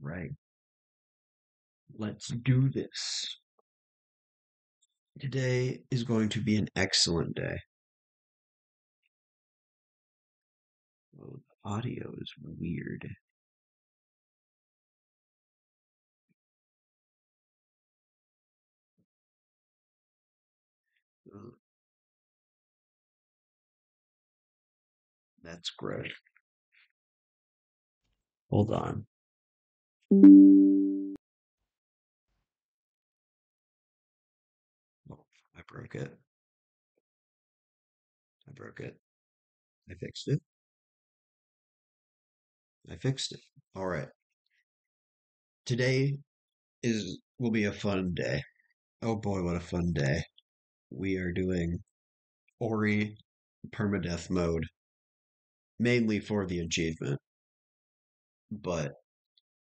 right. Let's do this. Today is going to be an excellent day. Oh, the audio is weird. That's great. Hold on. Oh, I broke it. I broke it. I fixed it. I fixed it. All right. Today is will be a fun day. Oh boy, what a fun day. We are doing Ori permadeath mode, mainly for the achievement, but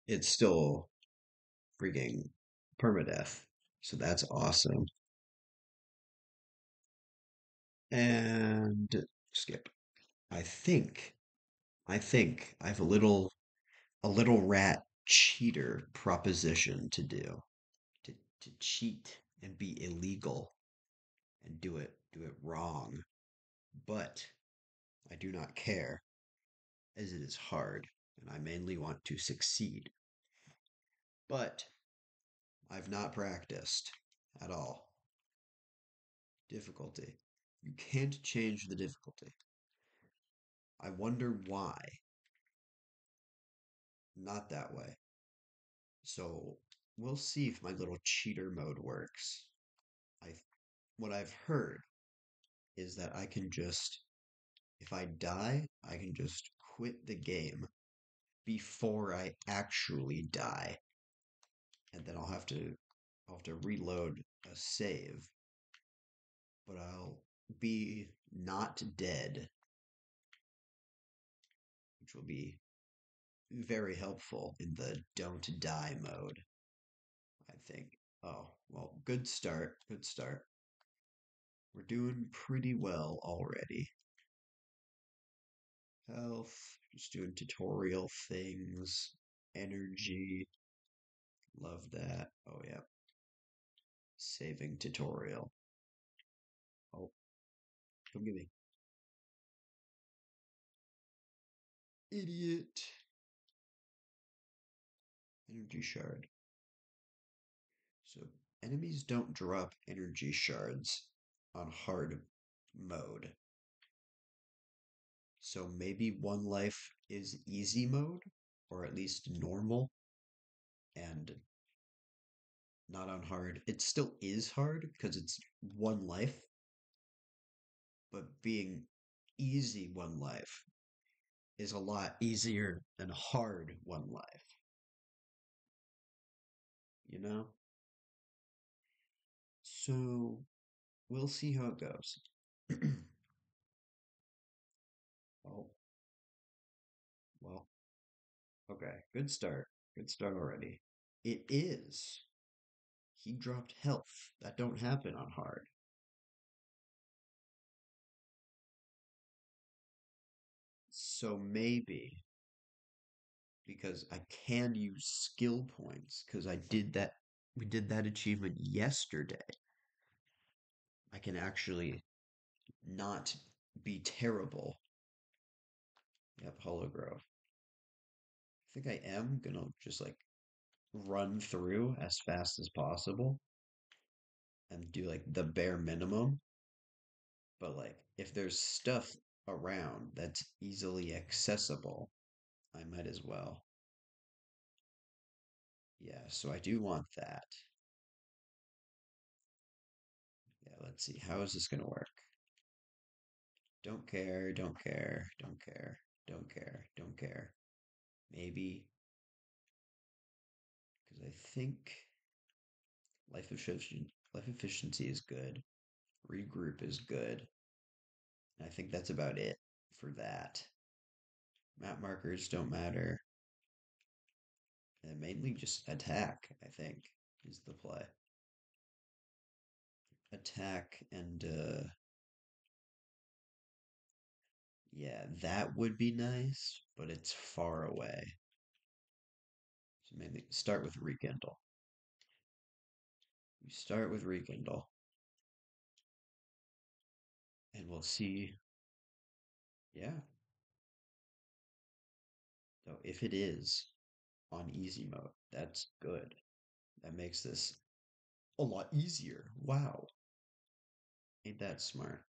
it's still freaking permadeath. So that's awesome. And skip. I think I think I have a little a little rat cheater proposition to do. To to cheat and be illegal and do it do it wrong. But I do not care, as it is hard, and I mainly want to succeed. But I've not practiced at all. Difficulty. You can't change the difficulty. I wonder why. Not that way. So we'll see if my little cheater mode works. I what I've heard is that I can just if I die, I can just quit the game before I actually die. And then I'll have to I'll have to reload a save. But I'll be not dead, which will be very helpful in the don't die mode, I think. Oh, well, good start. Good start. We're doing pretty well already. Health, just doing tutorial things. Energy, love that. Oh, yeah. Saving tutorial. Oh, come me. Idiot. Energy shard. So enemies don't drop energy shards on hard mode. So maybe one life is easy mode, or at least normal, and not on hard. It still is hard because it's one life, but being easy one life is a lot easier than hard one life. You know? So we'll see how it goes. Oh, well, okay. Good start. Good start already. It is. He dropped health. That don't happen on hard. So maybe because I can use skill points because I did that we did that achievement yesterday. I can actually not be terrible. Yep, Hollow Grove. I think I am gonna just like run through as fast as possible and do like the bare minimum. But like if there's stuff around that's easily accessible, I might as well. Yeah, so I do want that. Yeah, let's see. How is this gonna work? Don't care, don't care, don't care, don't care, don't care. Maybe because I think life efficiency life efficiency is good. Regroup is good. And I think that's about it for that. Map markers don't matter. And mainly just attack, I think, is the play. Attack and uh yeah, that would be nice, but it's far away. So mainly start with rekindle. We start with rekindle. And we'll see. Yeah. So if it is on easy mode, that's good. That makes this a lot easier. Wow. Ain't that smart?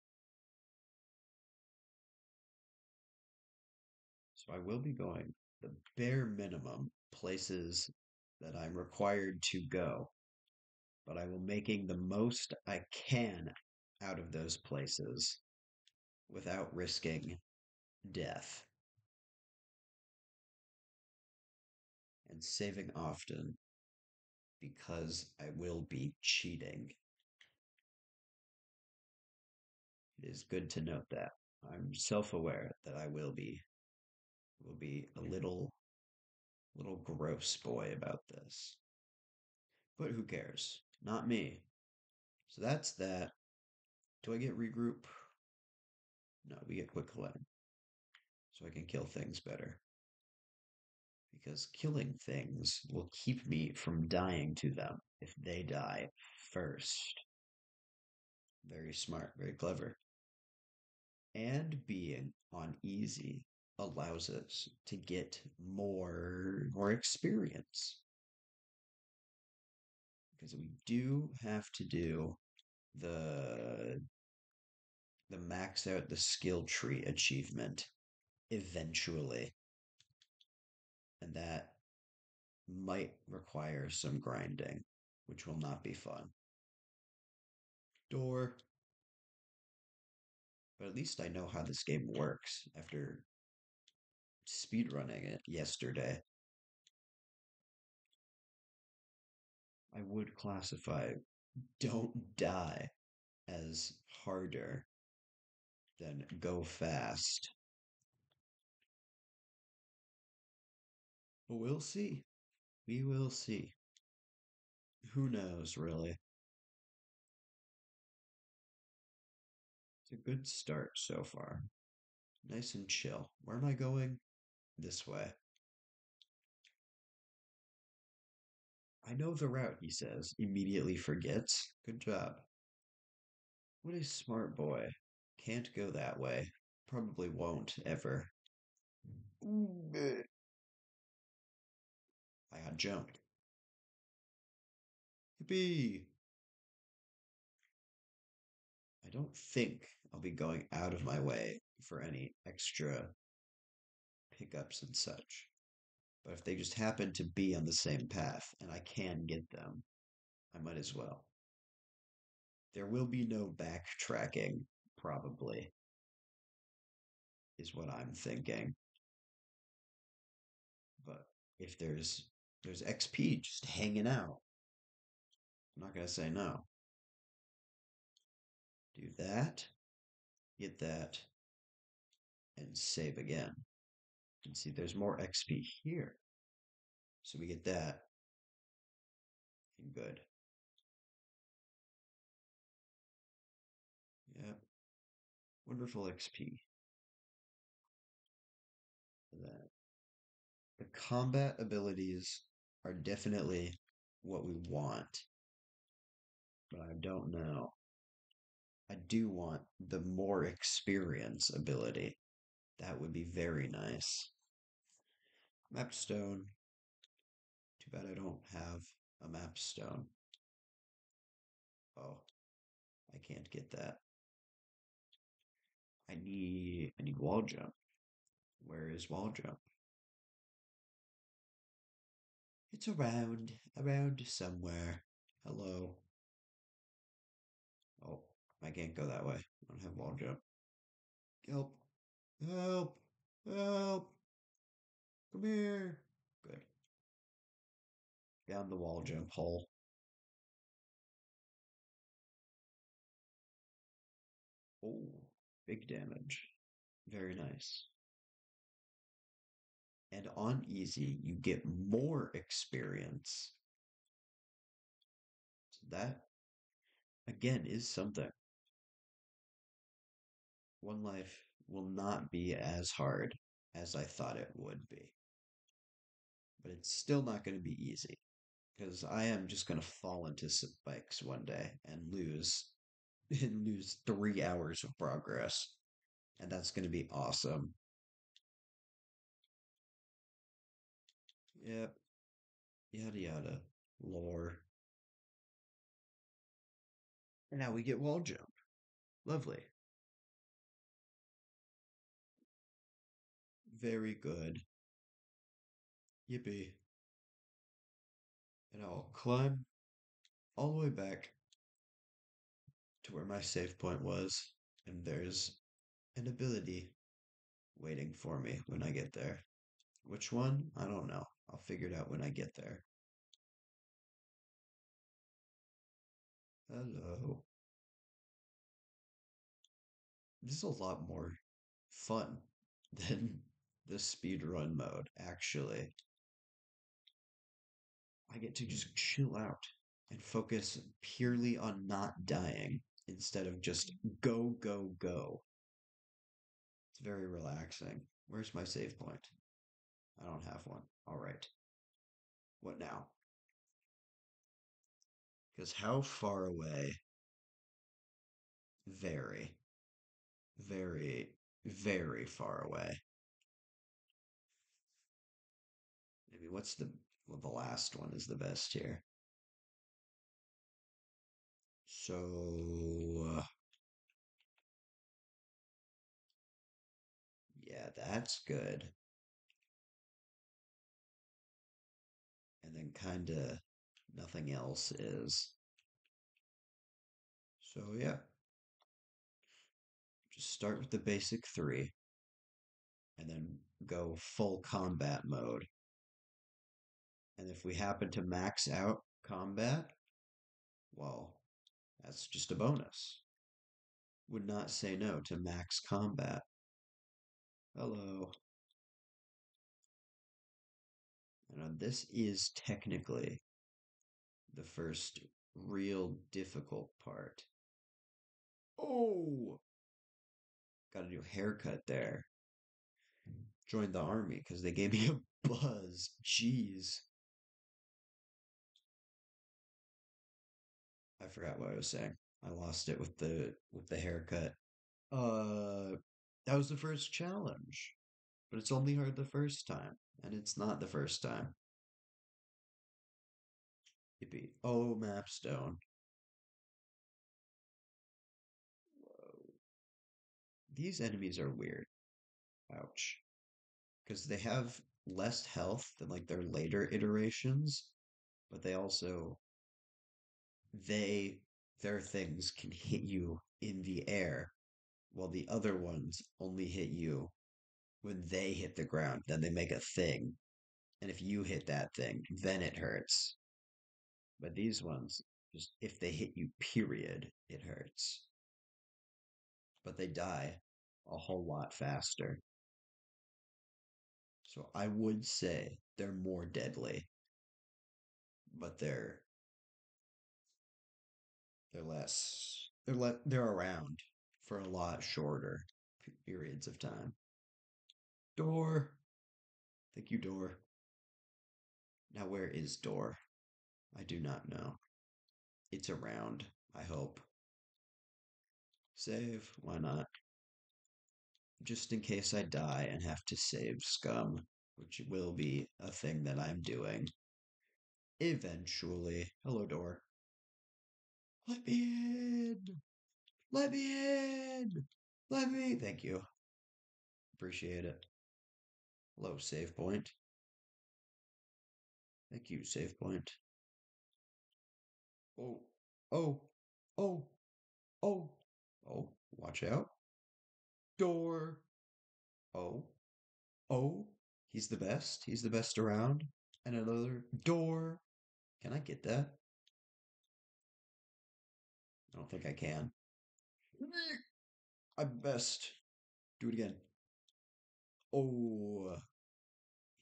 So I will be going the bare minimum places that I'm required to go, but I will making the most I can out of those places without risking death. And saving often because I will be cheating. It is good to note that. I'm self-aware that I will be will be a little little gross boy about this. But who cares? Not me. So that's that. Do I get regroup? No, we get quick flame. So I can kill things better. Because killing things will keep me from dying to them if they die first. Very smart, very clever. And being on easy allows us to get more more experience. Because we do have to do the the max out the skill tree achievement eventually. And that might require some grinding which will not be fun. Door. But at least I know how this game works after speedrunning it yesterday. I would classify Don't Die as harder than Go Fast. But we'll see. We will see. Who knows, really? It's a good start so far. Nice and chill. Where am I going? This way. I know the route, he says, immediately forgets. Good job. What a smart boy. Can't go that way. Probably won't, ever. I got jumped. Yippee! I don't think I'll be going out of my way for any extra pickups and such. But if they just happen to be on the same path and I can get them, I might as well. There will be no backtracking, probably, is what I'm thinking. But if there's there's XP just hanging out, I'm not gonna say no. Do that, get that, and save again. And see, there's more XP here. So we get that. And good. Yep. Wonderful XP. That. The combat abilities are definitely what we want. But I don't know. I do want the more experience ability. That would be very nice. Map stone. Too bad I don't have a map stone. Oh, I can't get that. I need I need wall jump. Where is wall jump? It's around, around somewhere. Hello. Oh, I can't go that way. I don't have wall jump. Help. Help! Help! Come here! Good. Down the wall jump hole. Oh, big damage. Very nice. And on easy, you get more experience. So that, again, is something. One life will not be as hard as I thought it would be. but it's still not going to be easy because I am just going to fall into spikes one day and lose and lose three hours of progress, and that's going to be awesome. Yep, yada yada, lore. And now we get wall jump. Lovely. Very good. Yippee. And I'll climb all the way back to where my save point was, and there's an ability waiting for me when I get there. Which one? I don't know. I'll figure it out when I get there. Hello. This is a lot more fun than the speedrun mode, actually. I get to just chill out and focus purely on not dying instead of just mm-hmm. go, go, go. It's very relaxing. Where's my save point? I don't have one. All right. What now? Because how far away? Very, very, very far away. What's the well, the last one is the best here. So uh, yeah, that's good. And then kind of nothing else is. So yeah, just start with the basic three and then go full combat mode. And if we happen to max out combat, well, that's just a bonus. Would not say no to max combat. Hello. Now, this is technically the first real difficult part. Oh! Got a new haircut there. Joined the army because they gave me a buzz. Jeez. I forgot what I was saying. I lost it with the with the haircut. Uh that was the first challenge. But it's only hard the first time, and it's not the first time. Yippee. Oh, Mapstone. Whoa. These enemies are weird. Ouch. Because they have less health than like their later iterations, but they also they their things can hit you in the air while the other ones only hit you when they hit the ground then they make a thing. And if you hit that thing then it hurts. But these ones just if they hit you period it hurts. But they die a whole lot faster. So i would say they're more deadly but they're they're less. They're le- they're around for a lot shorter periods of time. Door. Thank you, door. Now where is door? I do not know. It's around, I hope. Save, why not? Just in case I die and have to save scum, which will be a thing that I'm doing. Eventually. Hello, door. Let me in. Let me in. Let me. Thank you. Appreciate it. Low save point. Thank you, save point. Oh, oh, oh, oh, oh, watch out. Door. Oh, oh, he's the best. He's the best around. And another door. Can I get that? I don't think I can. I best do it again. Oh,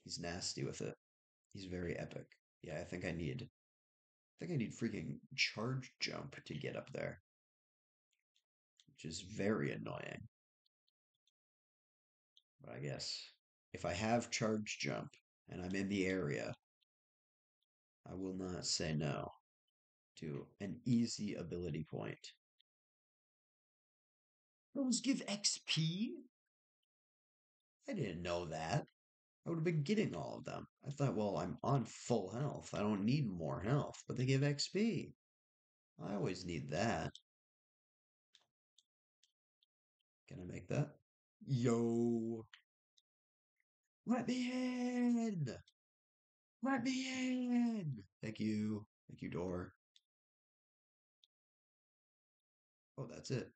he's nasty with it. He's very epic. Yeah, I think I need. I think I need freaking charge jump to get up there, which is very annoying. But I guess if I have charge jump and I'm in the area, I will not say no to an easy ability point. Those give XP? I didn't know that. I would have been getting all of them. I thought, well, I'm on full health. I don't need more health, but they give XP. I always need that. Can I make that? Yo. Let me in. Let me in. Thank you. Thank you, door. Oh, that's it.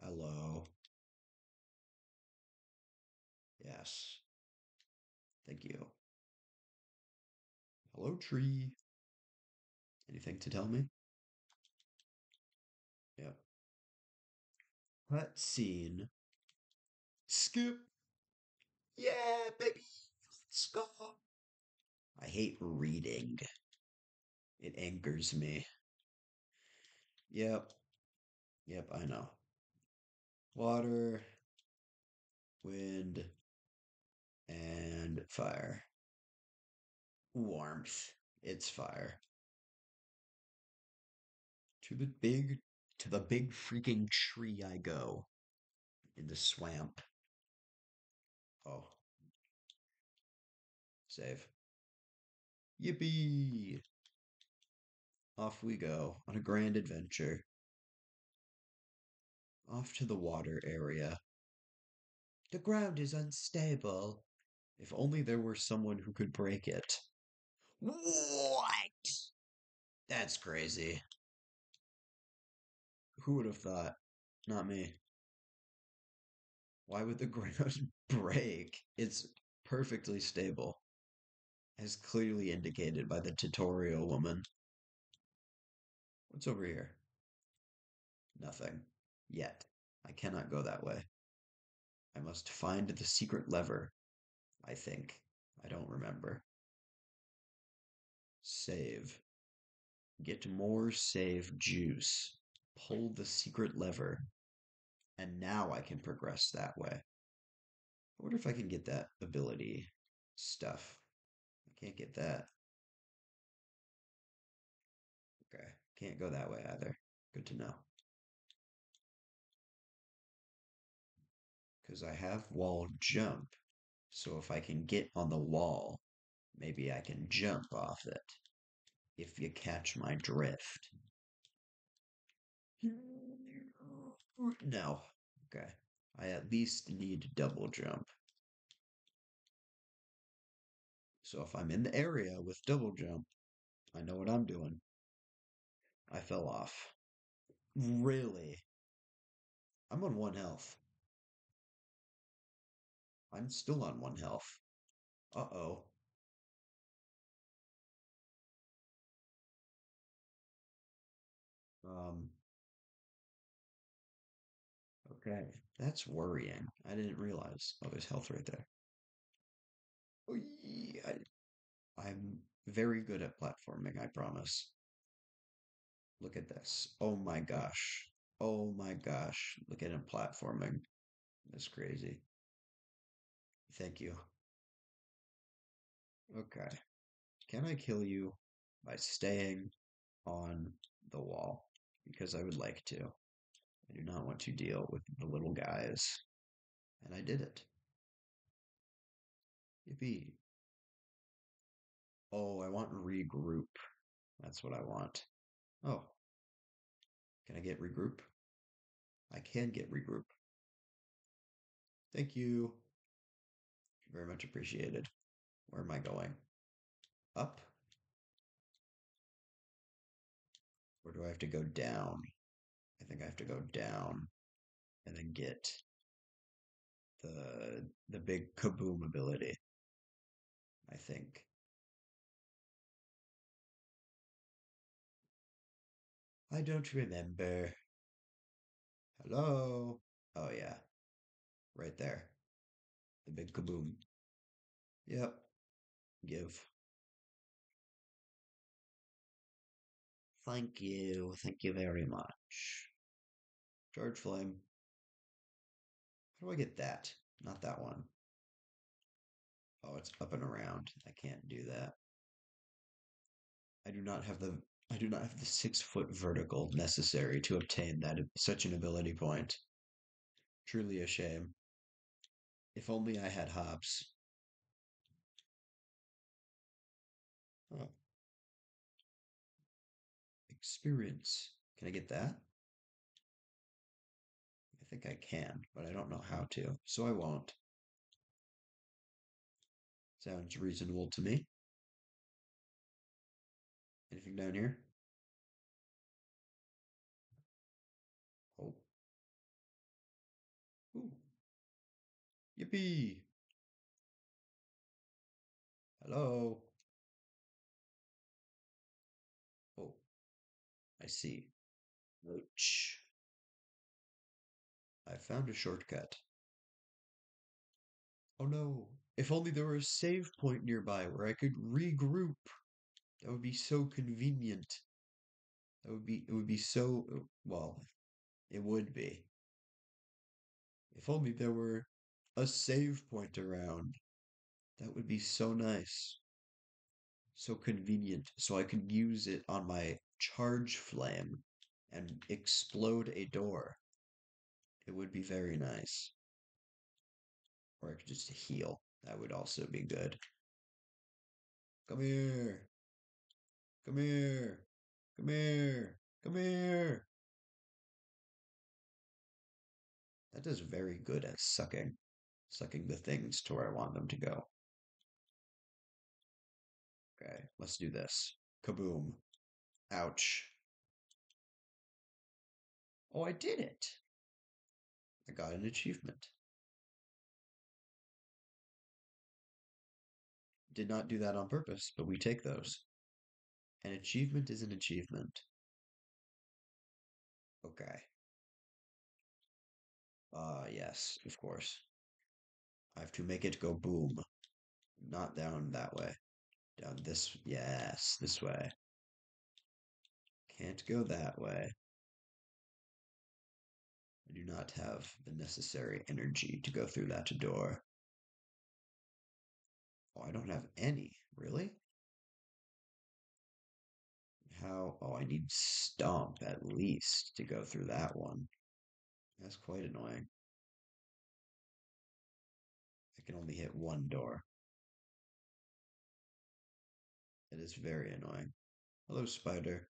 Hello. Yes. Thank you. Hello, tree. Anything to tell me? Yep. Cut scene. Skip. Yeah, baby. Let's go. I hate reading. It angers me. Yep. Yep, I know. Water, wind, and fire. Warmth. It's fire. To the big, to the big freaking tree I go. In the swamp. Oh. Save. Yippee! Off we go on a grand adventure. Off to the water area. The ground is unstable. If only there were someone who could break it. What? That's crazy. Who would have thought? Not me. Why would the ground break? It's perfectly stable, as clearly indicated by the tutorial woman. What's over here? Nothing. Yet. I cannot go that way. I must find the secret lever. I think. I don't remember. Save. Get more save juice. Pull the secret lever. And now I can progress that way. I wonder if I can get that ability stuff. I can't get that. Can't go that way either. Good to know. Because I have wall jump. So if I can get on the wall, maybe I can jump off it. If you catch my drift. No. Okay. I at least need double jump. So if I'm in the area with double jump, I know what I'm doing. I fell off. Really? I'm on one health. I'm still on one health. Uh-oh. Um, okay, that's worrying. I didn't realize. Oh, there's health right there. Oh, yeah, I, I'm very good at platforming, I promise. Look at this. Oh my gosh. Oh my gosh. Look at him platforming. That's crazy. Thank you. Okay. Can I kill you by staying on the wall? Because I would like to. I do not want to deal with the little guys. And I did it. Yippee. Oh, I want regroup. That's what I want. Oh. Can I get regroup? I can get regroup. Thank you. Very much appreciated. Where am I going? Up? Or do I have to go down? I think I have to go down and then get the the big kaboom ability. I think. I don't remember. Hello? Oh yeah. Right there. The big kaboom. Yep. Give. Thank you. Thank you very much. Charge flame. How do I get that? Not that one. Oh, it's up and around. I can't do that. I do not have the I do not have the six foot vertical necessary to obtain that such an ability point. Truly a shame. If only I had hops. Oh. Experience. Can I get that? I think I can, but I don't know how to, so I won't. Sounds reasonable to me. Anything down here? Oh. Ooh. Yippee! Hello? Oh, I see. Ouch. I found a shortcut. Oh no, if only there were a save point nearby where I could regroup. That would be so convenient. That would be, it would be so, uh, well, it would be. If only there were a save point around. That would be so nice. So convenient. So I could use it on my charge flame and explode a door. It would be very nice. Or I could just heal. That would also be good. Come here. Come here. Come here. Come here. That does very good at sucking. Sucking the things to where I want them to go. Okay, let's do this. Kaboom. Ouch. Oh, I did it. I got an achievement. Did not do that on purpose, but we take those. An achievement is an achievement. Okay. Uh, yes, of course. I have to make it go boom. Not down that way. Down this, yes, this way. Can't go that way. I do not have the necessary energy to go through that door. Oh, I don't have any. Really? How? Oh, I need stomp at least to go through that one. That's quite annoying. I can only hit one door. It is very annoying. Hello, spider.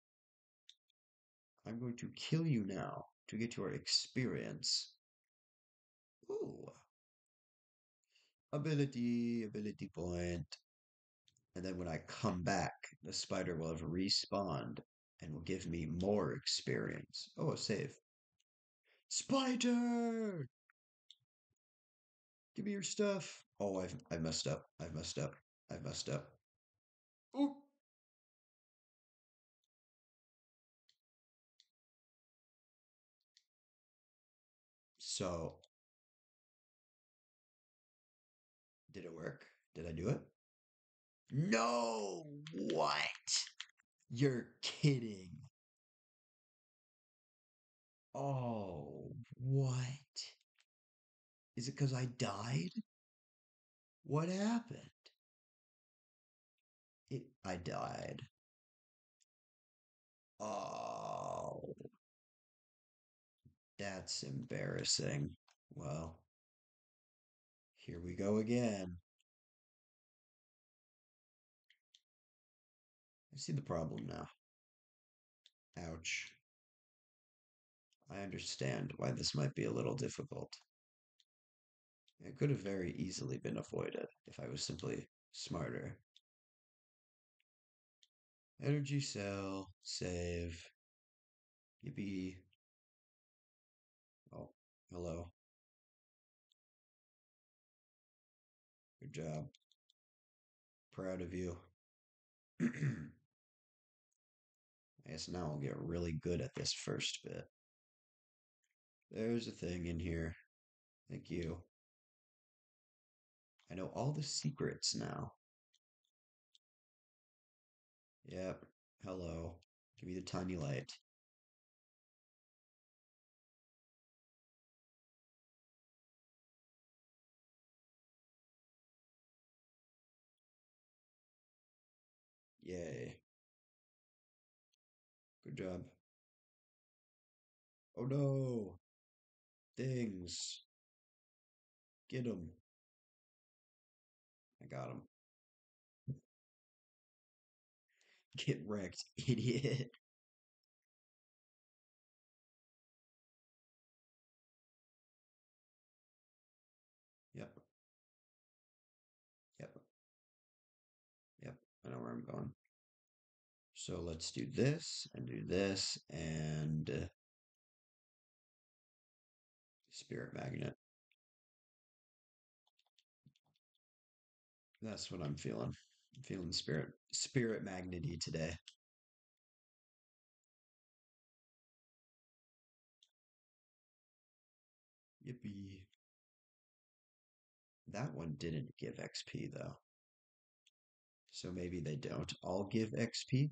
I'm going to kill you now to get your experience. Ooh. Ability, ability point. And then when I come back, the spider will have respawned and will give me more experience. Oh, save. Spider! Give me your stuff. Oh, I've, I messed up. I messed up. I messed up. Ooh. So, did it work? Did I do it? No! What? You're kidding. Oh, what? Is it because I died? What happened? It, I died. Oh, that's embarrassing. Well, here we go again. See the problem now. Ouch. I understand why this might be a little difficult. It could have very easily been avoided if I was simply smarter. Energy cell, save. Yippee. Oh, hello. Good job. Proud of you. I guess now I'll get really good at this first bit. There's a thing in here. Thank you. I know all the secrets now. Yep. Hello. Give me the tiny light. Yay. Job. Oh no. Things. Get him. I got him. Get wrecked, idiot. Yep. Yep. Yep. I know where I'm going. So let's do this and do this and uh, spirit magnet. That's what I'm feeling. I'm feeling spirit spirit magnety today. Yippee. That one didn't give XP though. So maybe they don't all give XP.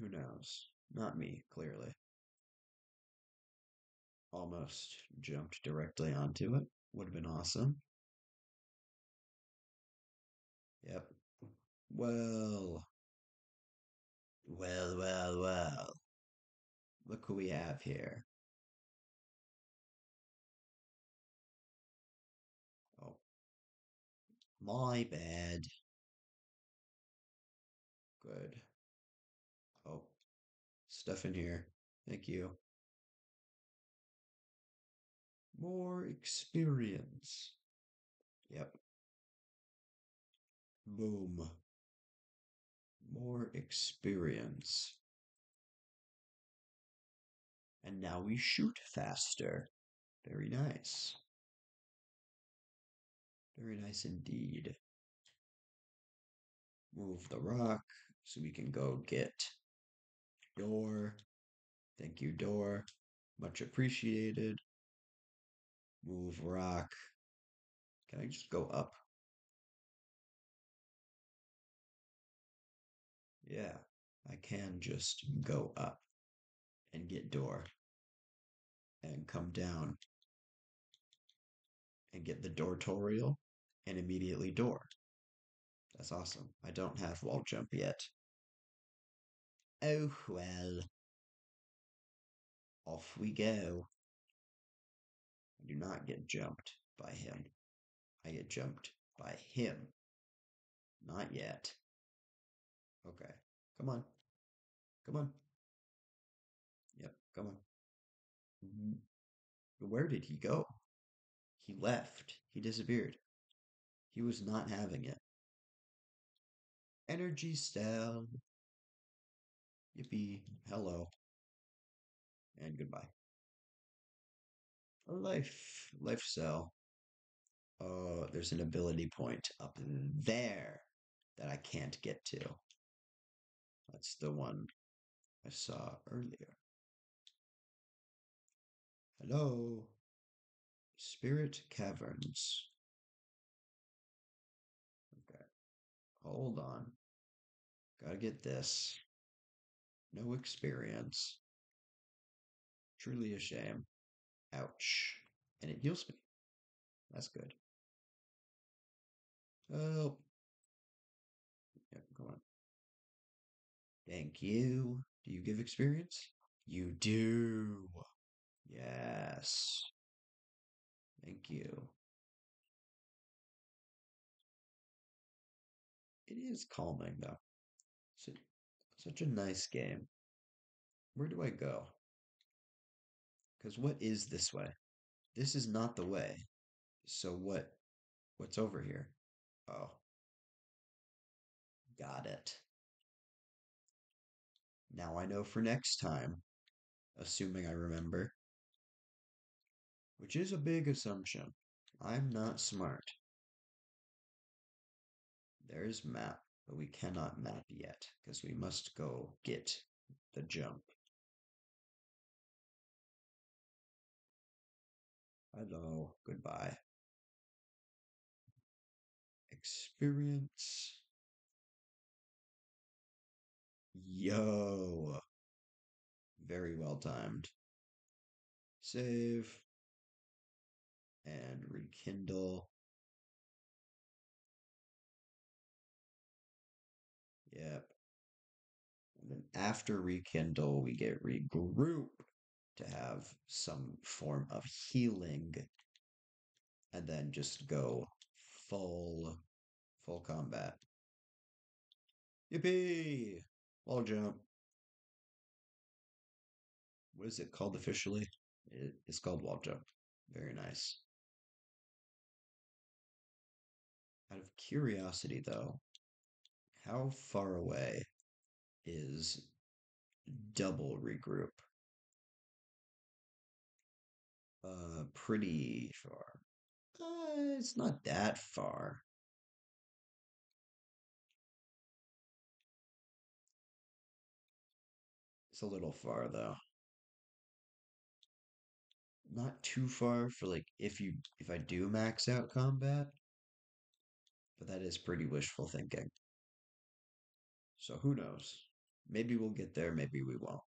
Who knows? Not me, clearly. Almost jumped directly onto it. Would have been awesome. Yep. Well. Well, well, well. Look who we have here. Oh. My bad. Good. Stuff in here. Thank you. More experience. Yep. Boom. More experience. And now we shoot faster. Very nice. Very nice indeed. Move the rock so we can go get door. Thank you, door. Much appreciated. Move rock. Can I just go up? Yeah, I can just go up and get door and come down and get the door tutorial and immediately door. That's awesome. I don't have wall jump yet. Oh well. Off we go. I do not get jumped by him. I get jumped by him. Not yet. Okay. Come on. Come on. Yep, come on. Mhm. Where did he go? He left. He disappeared. He was not having it. Energy cell. Yippee. Hello. And goodbye. Life. Life cell. Oh, there's an ability point up there that I can't get to. That's the one I saw earlier. Hello. Spirit Caverns. Okay. Hold on. Gotta get this. No experience. Truly a shame. Ouch. And it heals me. That's good. Oh. Yep, go on. Thank you. Do you give experience? You do. Yes. Thank you. It is calming, though. Such, a nice game. Where do I go? Because what is this way? This is not the way. So what? What's over here? Oh. Got it. Now I know for next time, assuming I remember. Which is a big assumption. I'm not smart. There's map, but we cannot map yet because we must go get the jump. Hello, goodbye. Experience. Yo. Very well timed. Save. And rekindle. Yep. And then after rekindle, we get regroup to have some form of healing. And then just go full full combat. Yippee! Wall jump. What is it called officially? It, it's called wall jump. Very nice. Out of curiosity, though, how far away is double regroup? Uh, pretty far. Uh, it's not that far. It's a little far though. Not too far for like if you if I do max out combat, but that is pretty wishful thinking. So who knows? Maybe we'll get there, maybe we won't.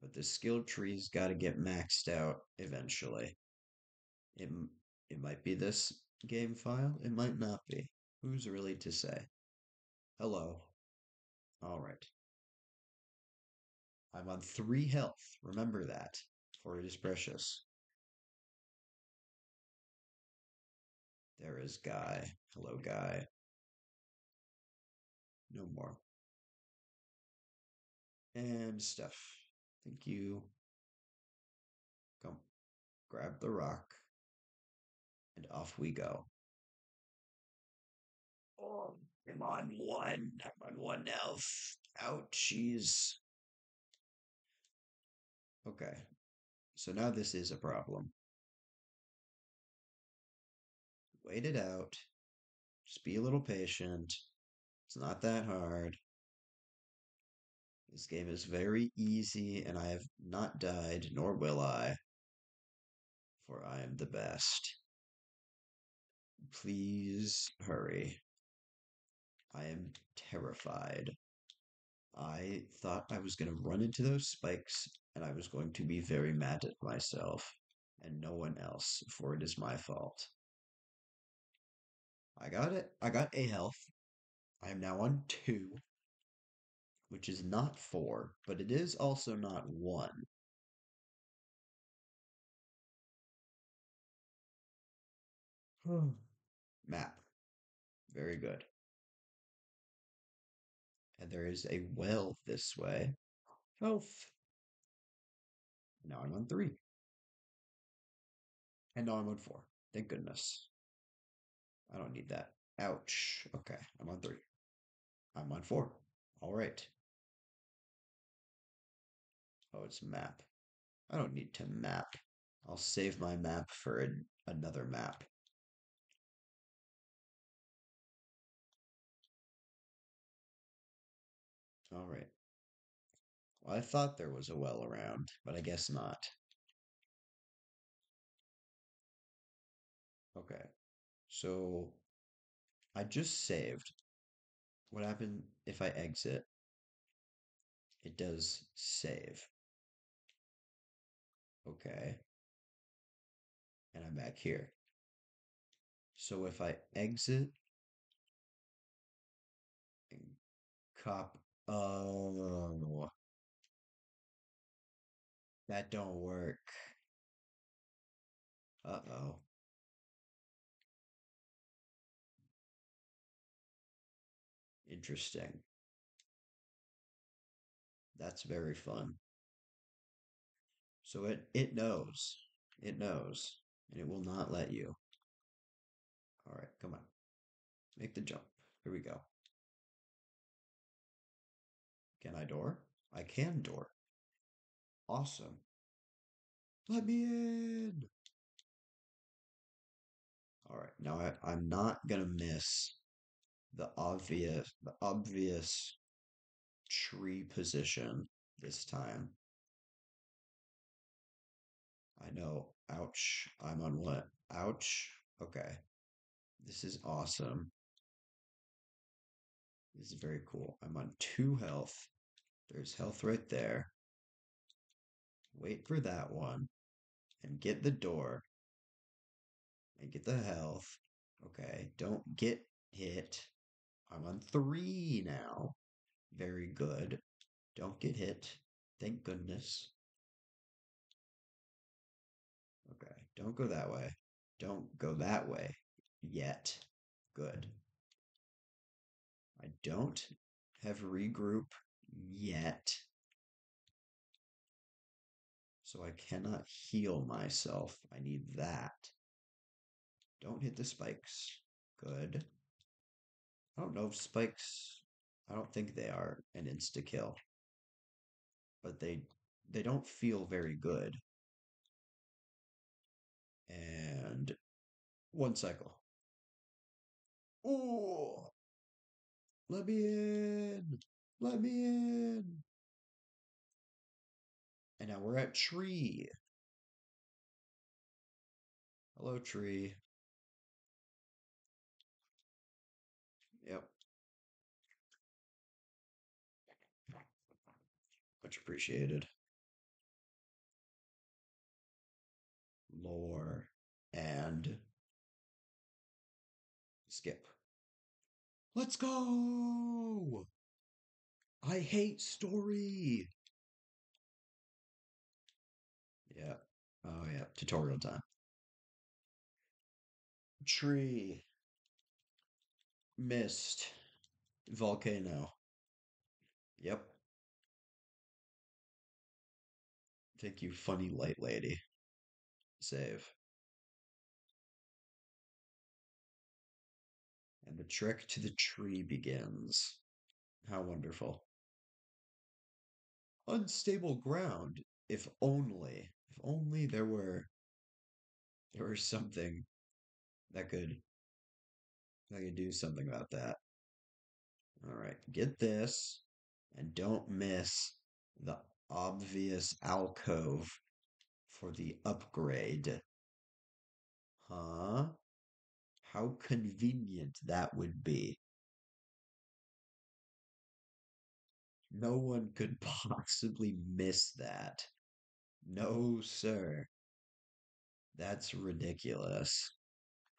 But the skill tree's got to get maxed out eventually. It it might be this game file, it might not be. Who's really to say? Hello. All right. I'm on three health. Remember that, for it is precious. There is Guy. Hello, Guy. No more. And Steph. Thank you. Come. Grab the rock. And off we go. Oh, I'm on one. I'm on one health. Ouchies. Okay. So now this is a problem. Wait it out. Just be a little patient. It's not that hard. This game is very easy, and I have not died, nor will I, for I am the best. Please hurry. I am terrified. I thought I was going to run into those spikes and I was going to be very mad at myself and no one else, for it is my fault. I got it. I got a health. I am now on two, which is not four, but it is also not one. Map. Very good. And there is a well this way. Oh, Health. Now I'm on three. And now I'm on four. Thank goodness. I don't need that. Ouch. Okay, I'm on three. I'm on four. All right. Oh, it's map. I don't need to map. I'll save my map for an, another map. All right. Well, I thought there was a well around, but I guess not. Okay. So I just saved. What happened if I exit? It does save. Okay. And I'm back here. So if I exit and cop oh that don't work. Uh-oh. Interesting. That's very fun. So it it knows. It knows. And it will not let you. Alright, come on. Make the jump. Here we go. Can I door? I can door. Awesome. Let me in. All right, now I, I'm not gonna miss the obvious the obvious tree position this time. I know. Ouch. I'm on what? Ouch. Okay. This is awesome. This is very cool. I'm on two health. There's health right there. Wait for that one. And get the door. And get the health. Okay. Don't get hit. I'm on three now. Very good. Don't get hit. Thank goodness. Okay, don't go that way. Don't go that way yet. Good. I don't have regroup yet. So I cannot heal myself. I need that. Don't hit the spikes. Good. I don't know if spikes. I don't think they are an insta kill. But they they don't feel very good. And one cycle. Oh, let me in. Let me in. And now we're at tree. Hello, tree. Much appreciated. Lore and skip. Let's go! I hate story. Yeah. Oh, yeah. Tutorial time. Tree. Mist. Volcano. Yep. Thank you, funny light lady. Save. And the trek to the tree begins. How wonderful. Unstable ground, if only, if only there were there were something that could that could do something about that. All right, get this and don't miss the obvious alcove for the upgrade. Huh? How convenient that would be. No one could possibly miss that. No, sir. That's ridiculous.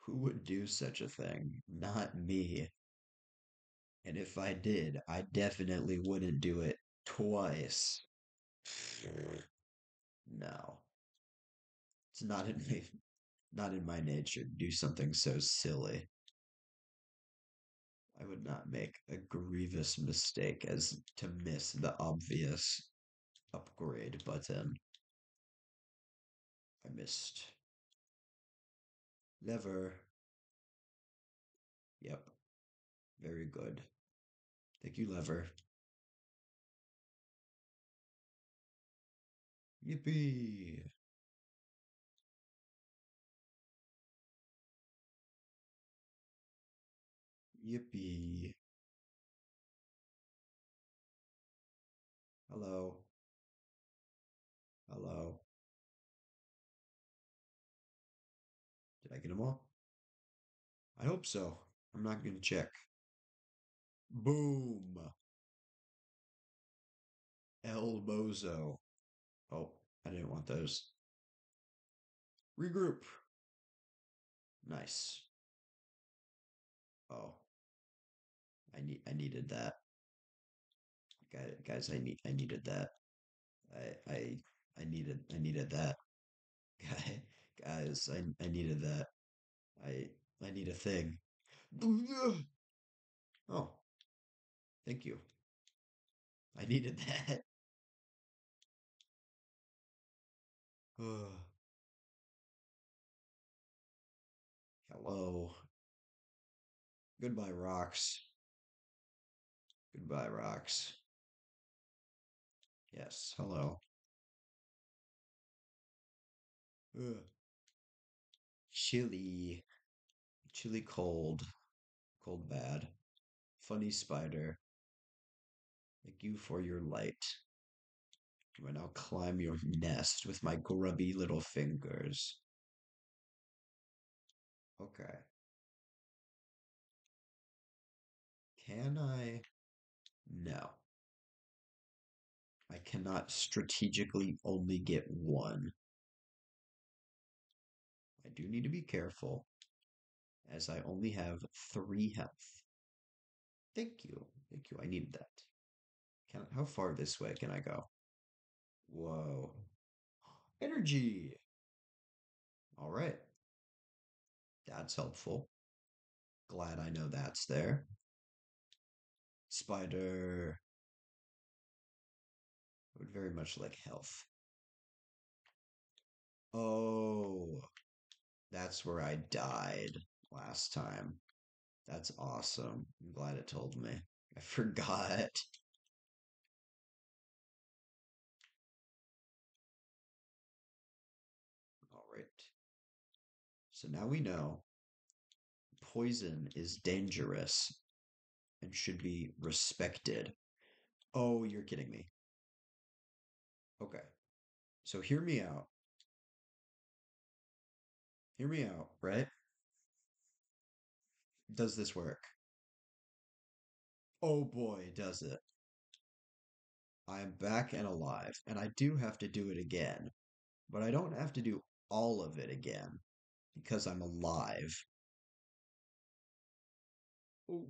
Who would do such a thing? Not me. And if I did, I definitely wouldn't do it twice. No. It's not in me not in my nature to do something so silly. I would not make a grievous mistake as to miss the obvious upgrade button. I missed. Lever. Yep. Very good. Thank you, lever. Yippee! Yippee. Hello. Hello. Did I get them all? I hope so. I'm not going to check. Boom. El Bozo. I didn't want those. Regroup. Nice. Oh. I need I needed that. Guys, I need I needed that. I I I needed I needed that. Guys, I I needed that. I I need a thing. Oh. Thank you. I needed that. Hello. Goodbye, rocks. Goodbye, rocks. Yes, hello. Ugh. Chilly. Chilly cold. Cold bad. Funny spider. Thank you for your light. I will climb your nest with my grubby little fingers. Okay. Can I? No. I cannot strategically only get one. I do need to be careful, as I only have three health. Thank you. Thank you. I needed that. Can how far this way can I go? Whoa. Energy. All right. That's helpful. Glad I know that's there. Spider would very much like health. Oh, that's where I died last time. That's awesome. I'm glad it told me. I forgot. So now we know poison is dangerous and should be respected. Oh, you're kidding me. Okay. So hear me out. Hear me out, right? Does this work? Oh boy, does it. I am back and alive, and I do have to do it again, but I don't have to do all of it again because I'm alive. Ooh,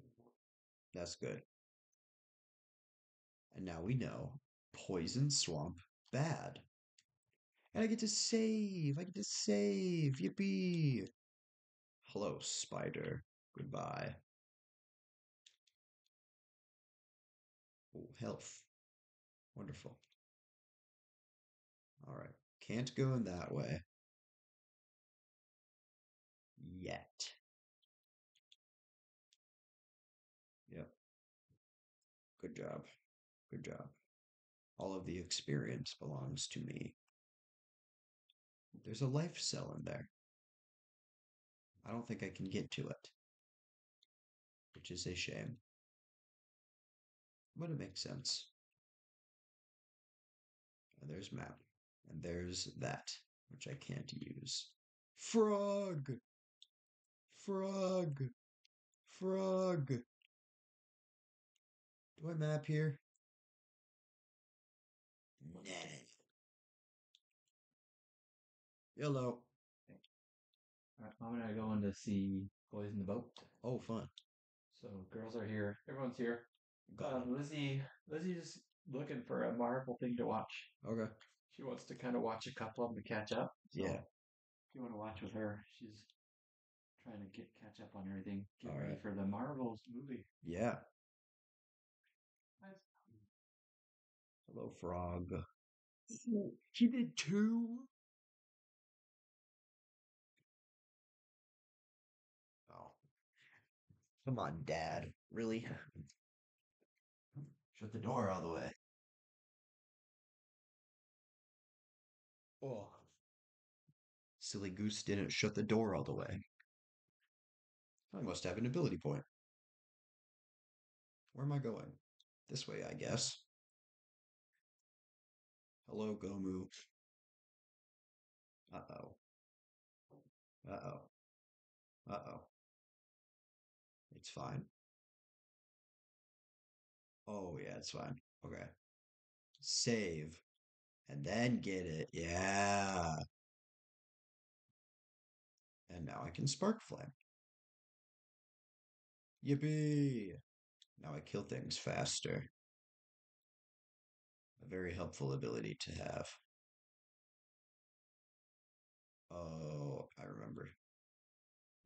that's good. And now we know poison swamp bad. And I get to save. I get to save. Yippee. Hello, spider. Goodbye. Oh, health. Wonderful. All right. Can't go in that way. Yet. Yep. Good job. Good job. All of the experience belongs to me. There's a life cell in there. I don't think I can get to it, which is a shame. But it makes sense. And there's map. And there's that, which I can't use. Frog! Frog! Frog! Do I map here? Hello. Alright, I'm gonna go in to see boys in the boat. Oh, fun. So girls are here. Everyone's here. Got Um, Lizzie, Lizzie's looking for a Marvel thing to watch. Okay. She wants to kind of watch a couple of them to catch up. So Yeah. If you want to watch with her, she's trying to get catch up on everything. Get ready Alright. for the Marvels movie. Yeah. Hello, frog. He did two? Oh. Come on, Dad. Really? Shut the door all the way. Oh. Silly goose didn't shut the door all the way. I must have an ability point. Where am I going? This way, I guess. Hello, Gumo. Uh-oh. Uh-oh. Uh-oh. It's fine. Oh, yeah, it's fine. Okay. Save. And then get it. Yeah. And now I can spark flame. Yippee! Now I kill things faster. A very helpful ability to have. Oh, I remember.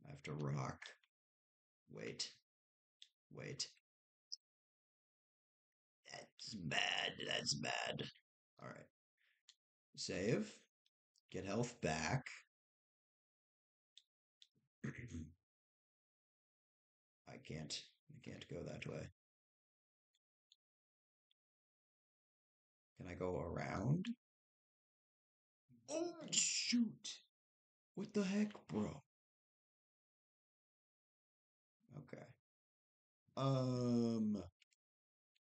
I have to rock. Wait. Wait. That's bad. That's bad. All right. Save. Get health back. I can't. I can't go that way. Can I go around? Oh, shoot. What the heck, bro? Okay. Um,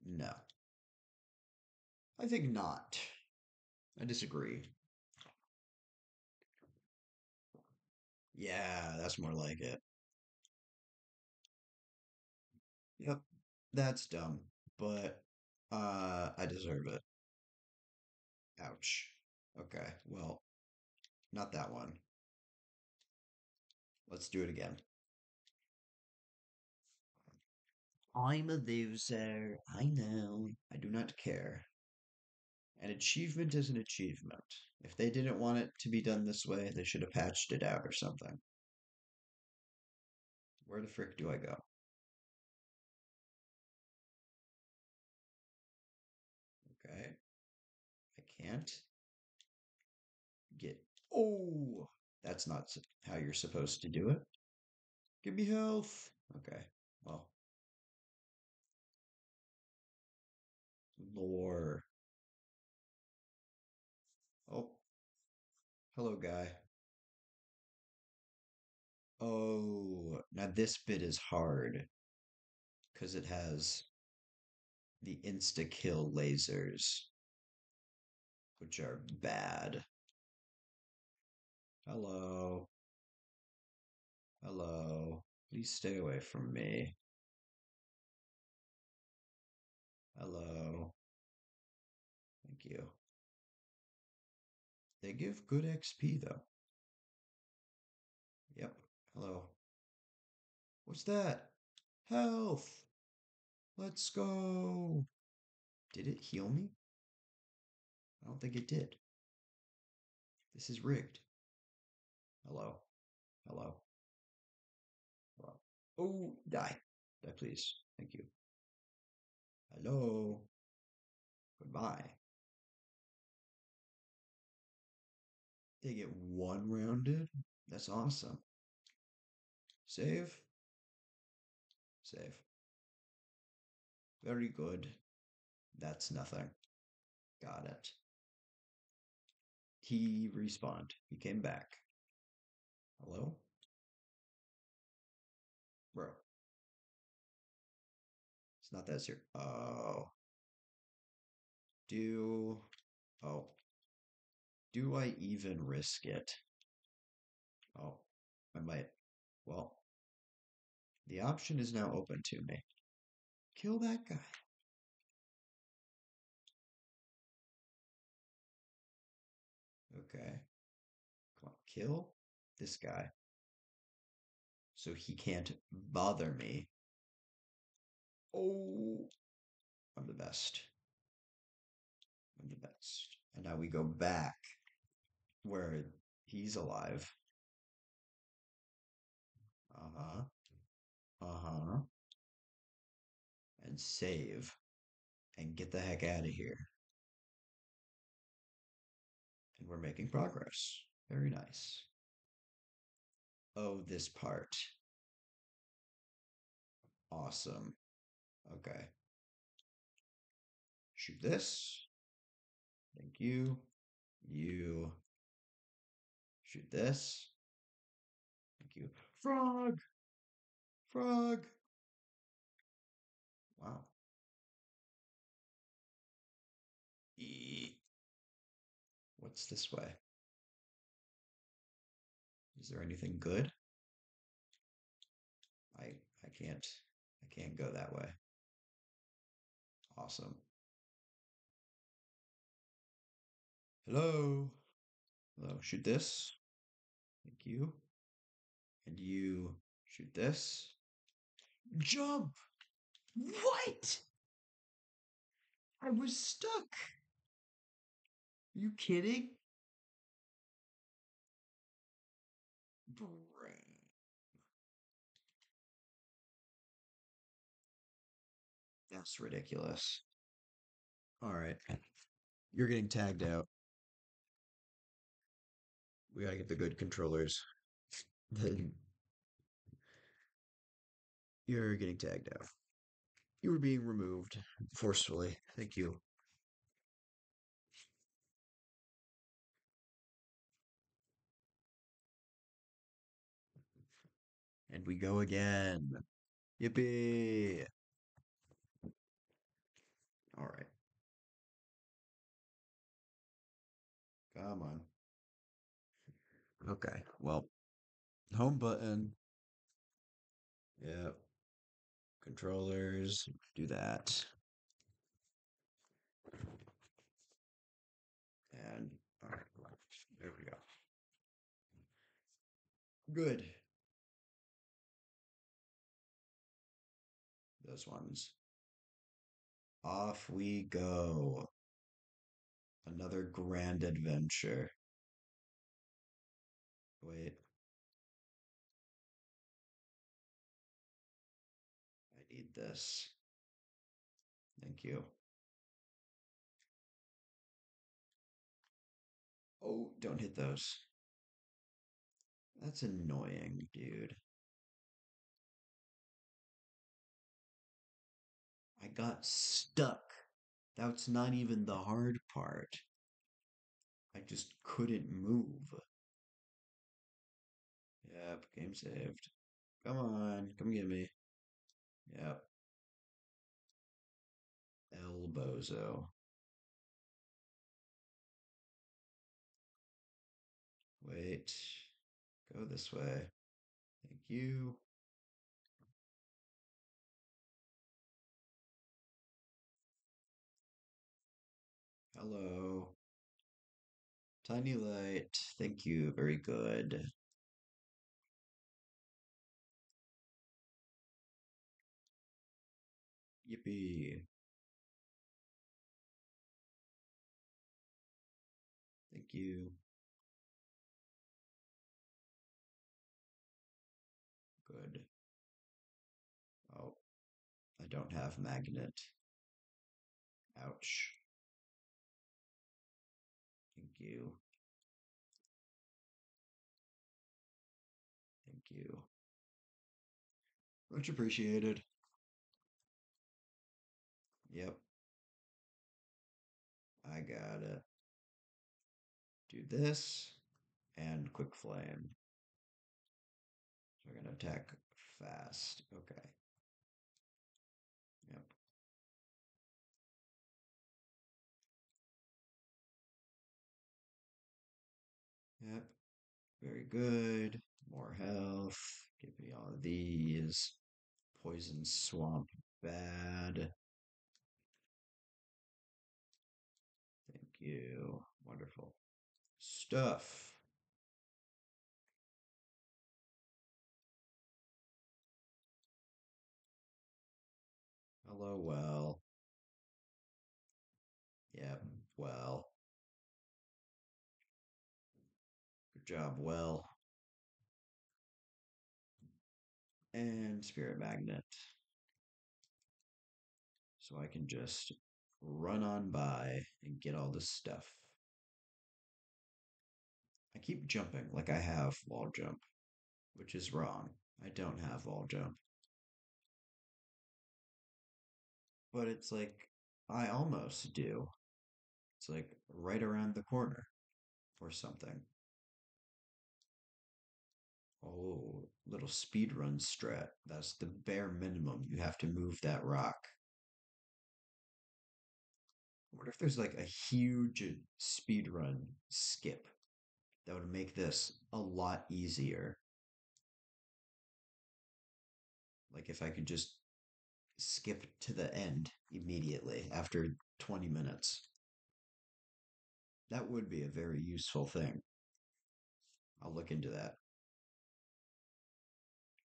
no. I think not. I disagree. Yeah, that's more like it. Yep, that's dumb, but uh, I deserve it. Ouch. Okay, well, not that one. Let's do it again. I'm a loser. I know. I do not care. An achievement is an achievement. If they didn't want it to be done this way, they should have patched it out or something. Where the frick do I go? Can't get. Oh, that's not how you're supposed to do it. Give me health. Okay. Well. Lore. Oh. Hello, guy. Oh, now this bit is hard because it has the insta kill lasers, which are bad. Hello. Hello. Please stay away from me. Hello. Thank you. They give good XP though. Yep. Hello. What's that? Health. Let's go. Did it heal me? Don't think it did. This is rigged. Hello. Hello. Hello. Oh, die. Die, please. Thank you. Hello. Goodbye. They get one rounded? That's awesome. Save. Save. Very good. That's nothing. Got it. He respawned. He came back. Hello? Bro. It's not that serious. Oh. Do. Oh. Do I even risk it? Oh. I might. Well. The option is now open to me. Kill that guy. Kill this guy. So he can't bother me. Oh. I'm the best. I'm the best. And now we go back where he's alive. Uh huh. Uh huh. And save. And get the heck out of here. And we're making progress. Very nice. Oh, this part. Awesome. Okay. Shoot this. Thank you. You. Shoot this. Thank you. Frog! Frog! Wow. E- What's this way? Is there anything good? I I can't I can't go that way. Awesome. Hello. Hello. Shoot this. Thank you. And you shoot this. Jump! What? I was stuck. Are you kidding? That's ridiculous. All right. You're getting tagged out. We gotta get the good controllers. You're getting tagged out. You were being removed forcefully. Thank you. And we go again. Yippee! All right. Come on. Okay. Well, home button. Yep. Controllers. Do that. And all right. There we go. Good. Those ones. Off we go. Another grand adventure. Wait. I need this. Thank you. Oh, don't hit those. That's annoying, dude. I got stuck. That's not even the hard part. I just couldn't move. Yep, game saved. Come on, come get me. Yep. El Bozo. Wait. Go this way. Thank you. Hello. Tiny light. Thank you. Very good. Yippee. Thank you. Good. Oh, I don't have magnet. Ouch. Thank you. Thank you. Much appreciated. Yep. I gotta Do this and quick flame. So we're gonna attack fast. Okay. Very good. More health. Give me all of these. Poison swamp. Bad. Thank you. Wonderful stuff. Hello, well. Yep, well. Job, well. And spirit magnet. So I can just run on by and get all this stuff. I keep jumping like I have wall jump, which is wrong. I don't have wall jump. But it's like I almost do. It's like right around the corner or something. Oh, little speed run strat. That's the bare minimum. You have to move that rock. I wonder if there's like a huge speed run skip that would make this a lot easier. Like if I could just skip to the end immediately after 20 minutes. That would be a very useful thing. I'll look into that.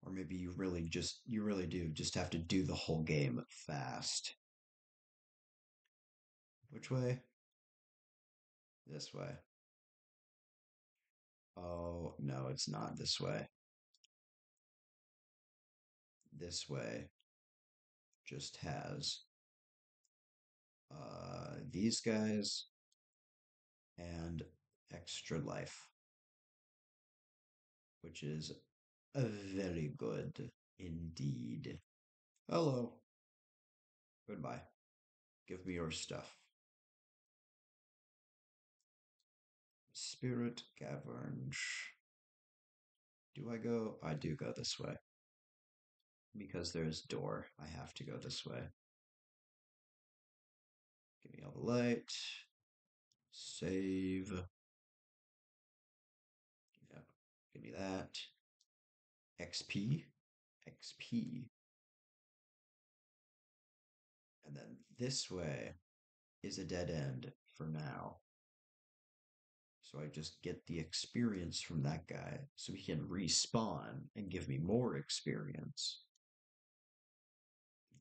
Or maybe you really just, you really do just have to do the whole game fast. Which way? This way. Oh, no, it's not this way. This way just has uh, these guys and extra life, which is very good indeed. Hello. Goodbye. Give me your stuff. Spirit Caverns. Do I go? I do go this way. Because there's door, I have to go this way. Give me all the light. Save. Yeah, give me that. XP. XP. And then this way is a dead end for now. So I just get the experience from that guy so he can respawn and give me more experience.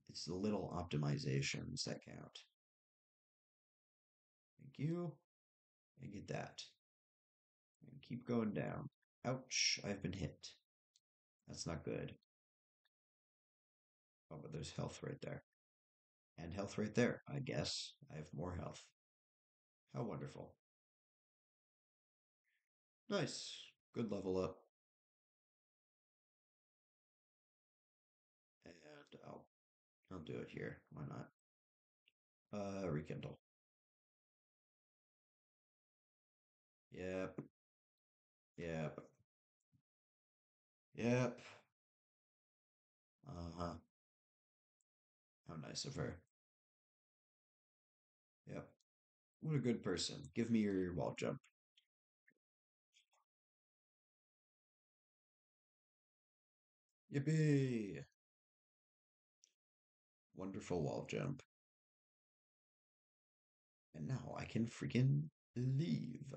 It's the little optimizations that count. Thank you. I get that. And keep going down. Ouch, I've been hit. That's not good. Oh, but there's health right there. And health right there, I guess. I have more health. How wonderful. Nice. Good level up. And I'll I'll do it here. Why not? Uh rekindle. Yep. Yep. Yep. Uh-huh. How nice of her. Yep. What a good person. Give me your wall jump. Yippee! Wonderful wall jump. And now I can freaking leave.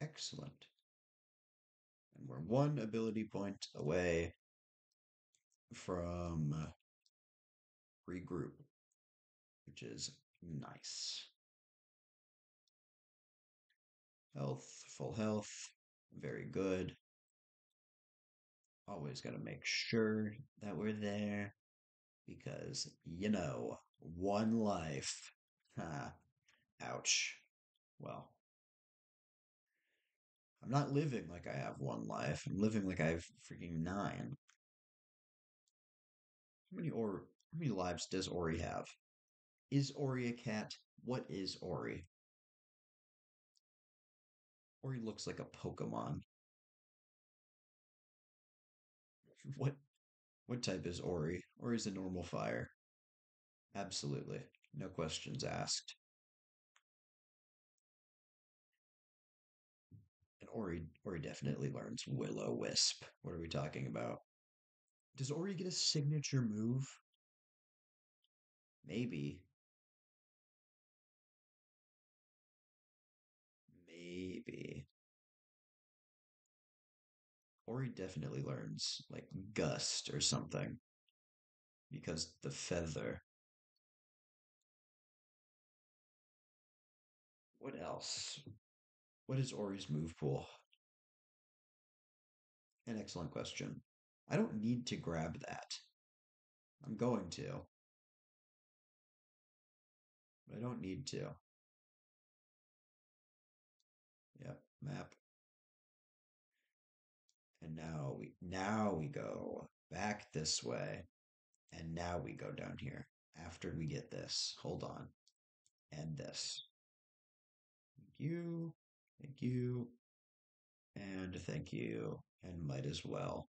Excellent. We're one ability point away from uh, regroup, which is nice. Health, full health, very good. Always got to make sure that we're there because, you know, one life. Ha. Ouch. Well, I'm not living like I have one life. I'm living like I have freaking nine. How many or how many lives does Ori have? Is Ori a cat? What is Ori? Ori looks like a Pokemon. What what type is Ori? Ori is a normal fire. Absolutely. No questions asked. Ori Ori definitely learns Will-O-Wisp. What are we talking about? Does Ori get a signature move? Maybe. Maybe. Ori definitely learns like gust or something. Because the feather. What else? What is Ori's move pool? An excellent question. I don't need to grab that. I'm going to. But I don't need to. Yep, map. And now we now we go back this way. And now we go down here after we get this. Hold on. And this. You. Thank you. And thank you. And might as well.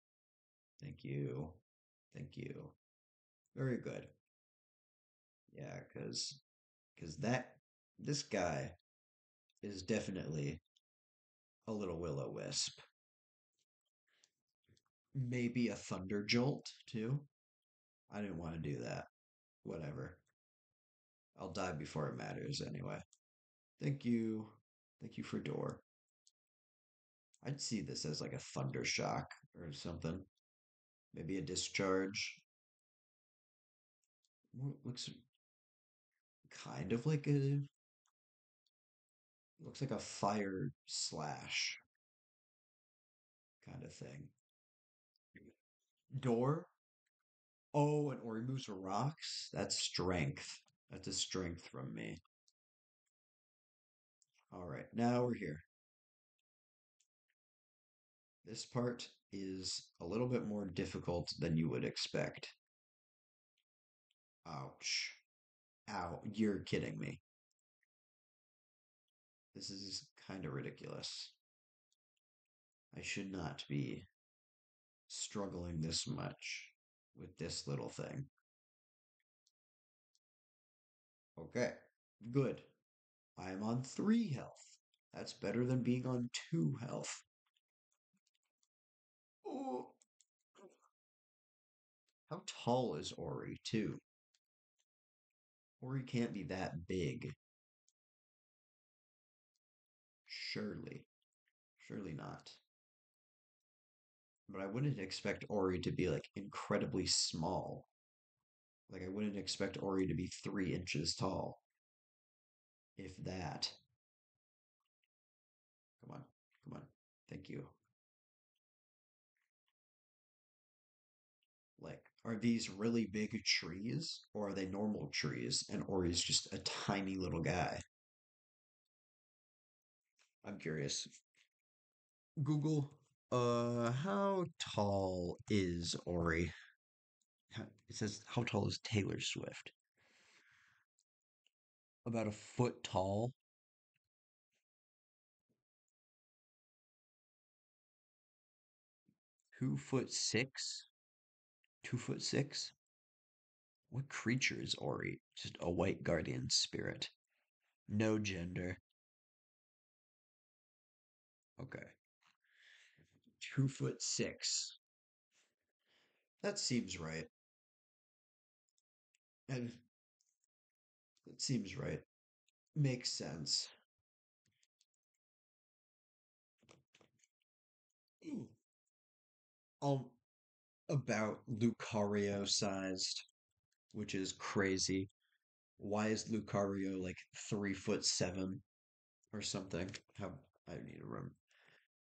Thank you. Thank you. Very good. Yeah, because because that this guy is definitely a little will o wisp. Maybe a thunder jolt too. I didn't want to do that. Whatever. I'll die before it matters anyway. Thank you. Thank you for door. I'd see this as like a thunder shock or something. Maybe a discharge. Looks kind of like a looks like a fire slash kind of thing. Door. Oh, and or removes rocks. That's strength. That's a strength from me. All right, now we're here. This part is a little bit more difficult than you would expect. Ouch. Ow, you're kidding me. This is kind of ridiculous. I should not be struggling this much with this little thing. Okay, good. I am on three health. That's better than being on two health. Oh. How tall is Ori, too? Ori can't be that big. Surely. Surely not. But I wouldn't expect Ori to be like incredibly small. Like I wouldn't expect Ori to be three inches tall, if that. Come on, come on. Thank you. Like, are these really big trees or are they normal trees and Ori's just a tiny little guy? I'm curious. Google, uh, how tall is Ori? It says, how tall is Taylor Swift? About a foot tall. Two foot six? Two foot six? What creature is Ori? Just a white guardian spirit. No gender. Okay. Two foot six. That seems right. And that seems right. Makes sense. Um, about Lucario sized, which is crazy. Why is Lucario like three foot seven or something? How I need to run.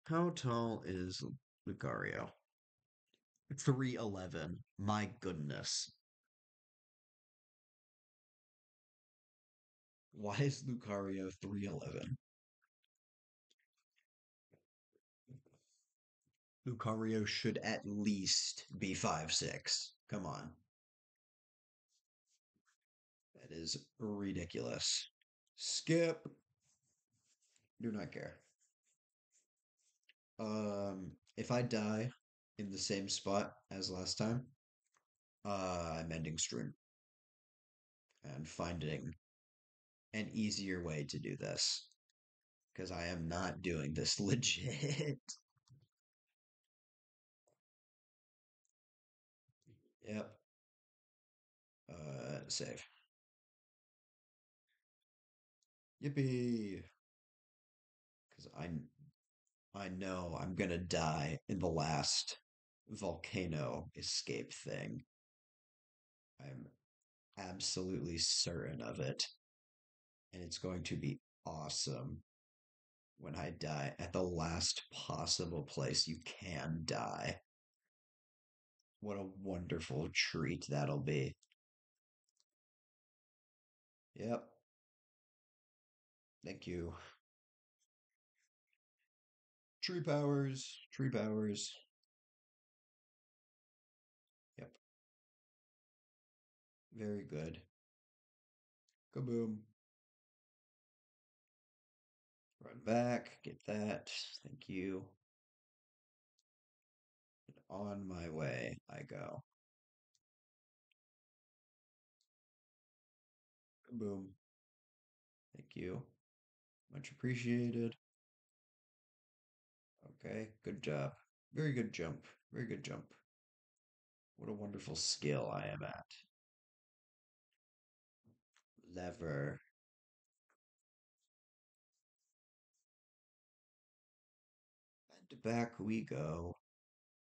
How tall is Lucario? 311. My goodness. Why is Lucario 311? Lucario should at least be five six. Come on. That is ridiculous. Skip. Do not care. Um, if I die in the same spot as last time, uh, I'm ending stream and finding an easier way to do this because I am not doing this legit. Yep. Uh, save. Yippee! Because I, I know I'm gonna die in the last volcano escape thing. I'm absolutely certain of it. And it's going to be awesome when I die at the last possible place you can die. What a wonderful treat that'll be. Yep. Thank you. Tree powers, tree powers. Yep. Very good. Kaboom. Back, get that. Thank you. And on my way I go. Boom. Thank you. Much appreciated. Okay, good job. Very good jump. Very good jump. What a wonderful skill I am at. Lever. Back we go.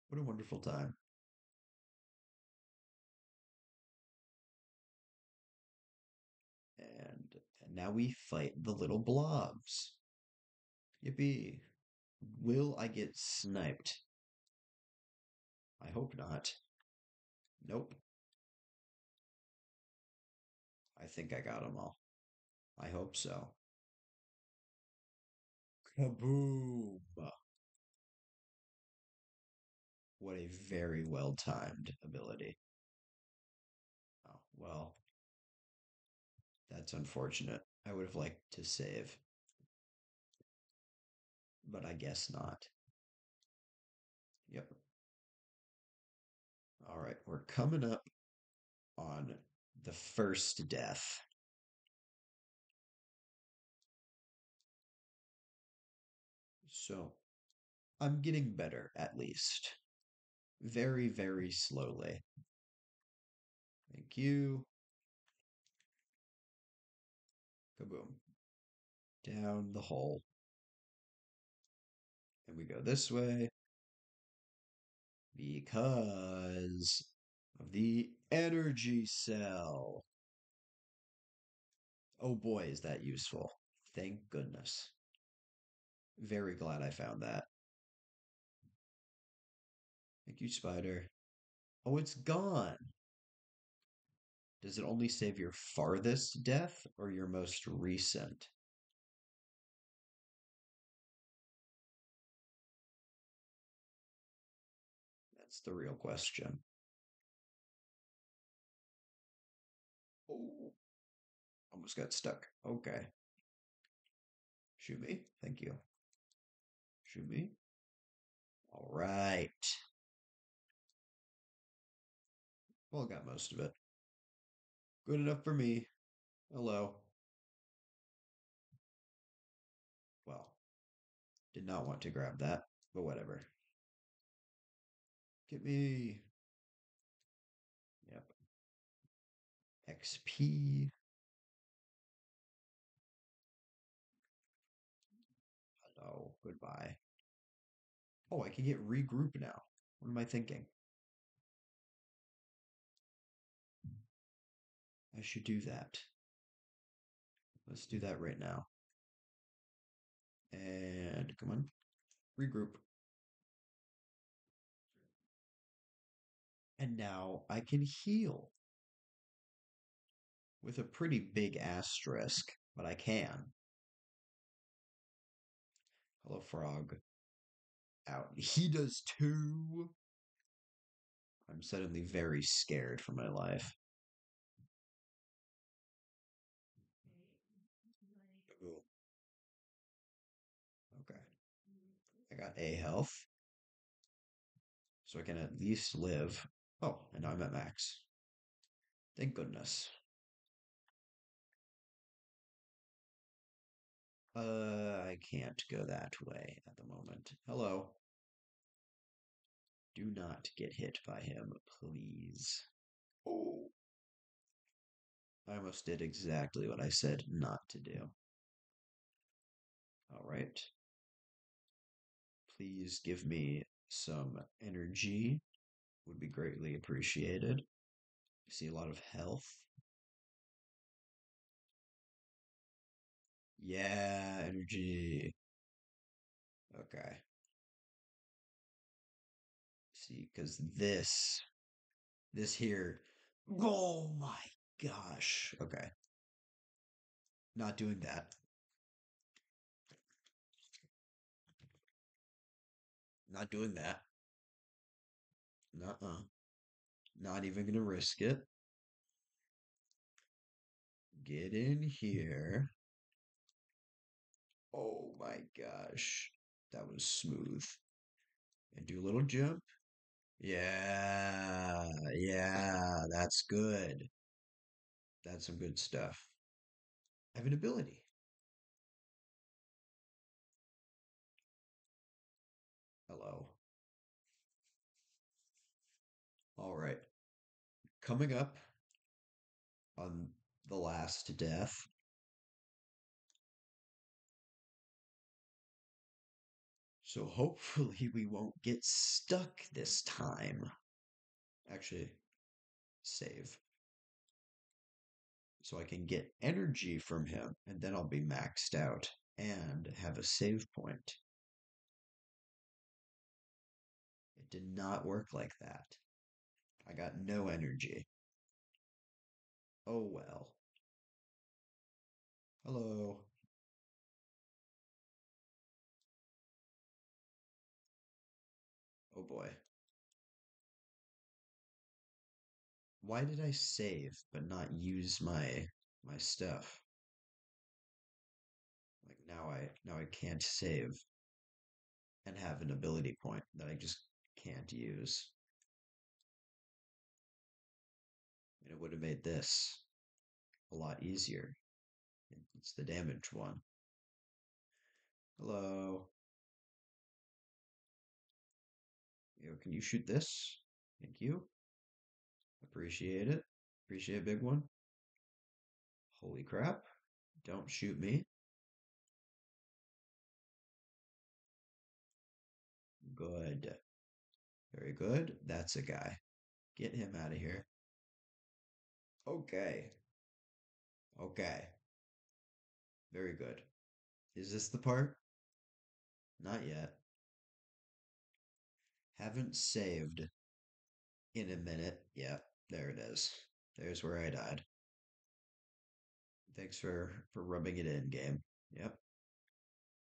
What a wonderful time. And, and now we fight the little blobs. Yippee. Will I get sniped? I hope not. Nope. I think I got them all. I hope so. Kaboom! What a very well timed ability. Oh, well. That's unfortunate. I would have liked to save. But I guess not. Yep. All right, we're coming up on the first death. So I'm getting better at least. Very, very slowly. Thank you. Kaboom. Down the hole. And we go this way. Because of the energy cell. Oh boy, is that useful. Thank goodness. Very glad I found that. Thank you, spider. Oh, it's gone. Does it only save your farthest death or your most recent? That's the real question. Oh, almost got stuck. Okay. Shoot me. Thank you. Shoot me. All right. Well, got most of it. Good enough for me. Hello. Well, did not want to grab that, but whatever. Get me. Yep. XP. Hello. Goodbye. Oh, I can get regroup now. What am I thinking? I should do that. Let's do that right now. And come on, regroup. And now I can heal with a pretty big asterisk, but I can. Hello, frog. Out. He does too. I'm suddenly very scared for my life. Ooh. Okay. I got A health. So I can at least live. Oh, and I'm at max. Thank goodness. Uh, I can't go that way at the moment. Hello. Do not get hit by him, please. Oh. I almost did exactly what I said not to do. All right. Please give me some energy. Would be greatly appreciated. I see a lot of health. Yeah, energy. Okay. See, because this, this here, oh my gosh. Okay. Not doing that. Not doing that. Nuh-uh. Not even gonna risk it. Get in here. Oh my gosh. That was smooth. And do a little jump. Yeah, yeah, that's good. That's some good stuff. I have an ability. Hello. All right. Coming up on the last death. So hopefully we won't get stuck this time. Actually, save. So I can get energy from him, and then I'll be maxed out and have a save point. Did not work like that. I got no energy. Oh well. Hello. Oh boy. Why did I save but not use my my stuff? Like now I now I can't save and have an ability point that I just can't use. And it would have made this a lot easier. It's the damage one. Hello. Can you shoot this? Thank you. Appreciate it. Appreciate big one. Holy crap. Don't shoot me. Good. Very good. That's a guy. Get him out of here. Okay. Okay. Very good. Is this the part? Not yet. Haven't saved in a minute. Yep, there it is. There's where I died. Thanks for for rubbing it in, game. Yep.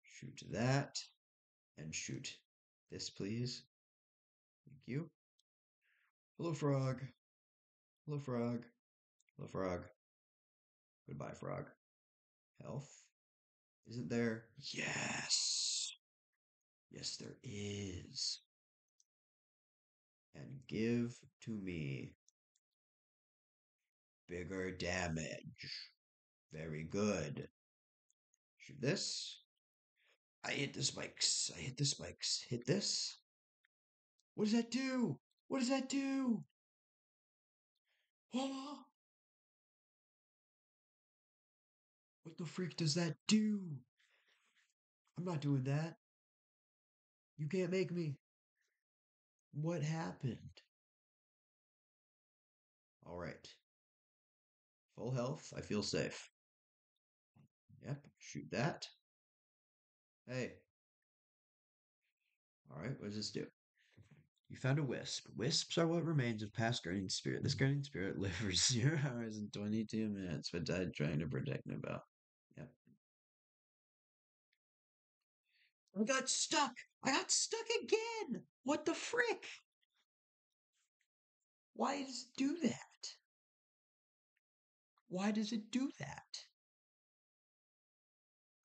Shoot that and shoot this, please. You. Hello, frog. Hello, frog. Hello, frog. Goodbye, frog. Health. Isn't there? Yes. Yes, there is. And give to me bigger damage. Very good. Shoot this. I hit the spikes. I hit the spikes. Hit this. What does that do? What does that do? What the freak does that do? I'm not doing that. You can't make me. What happened? All right. Full health. I feel safe. Yep. Shoot that. Hey. All right. What does this do? You found a wisp. Wisps are what remains of past guardian spirit. This mm-hmm. guardian spirit lived for zero hours and 22 minutes, but died trying to protect Nibel. Yep. I got stuck. I got stuck again. What the frick? Why does it do that? Why does it do that?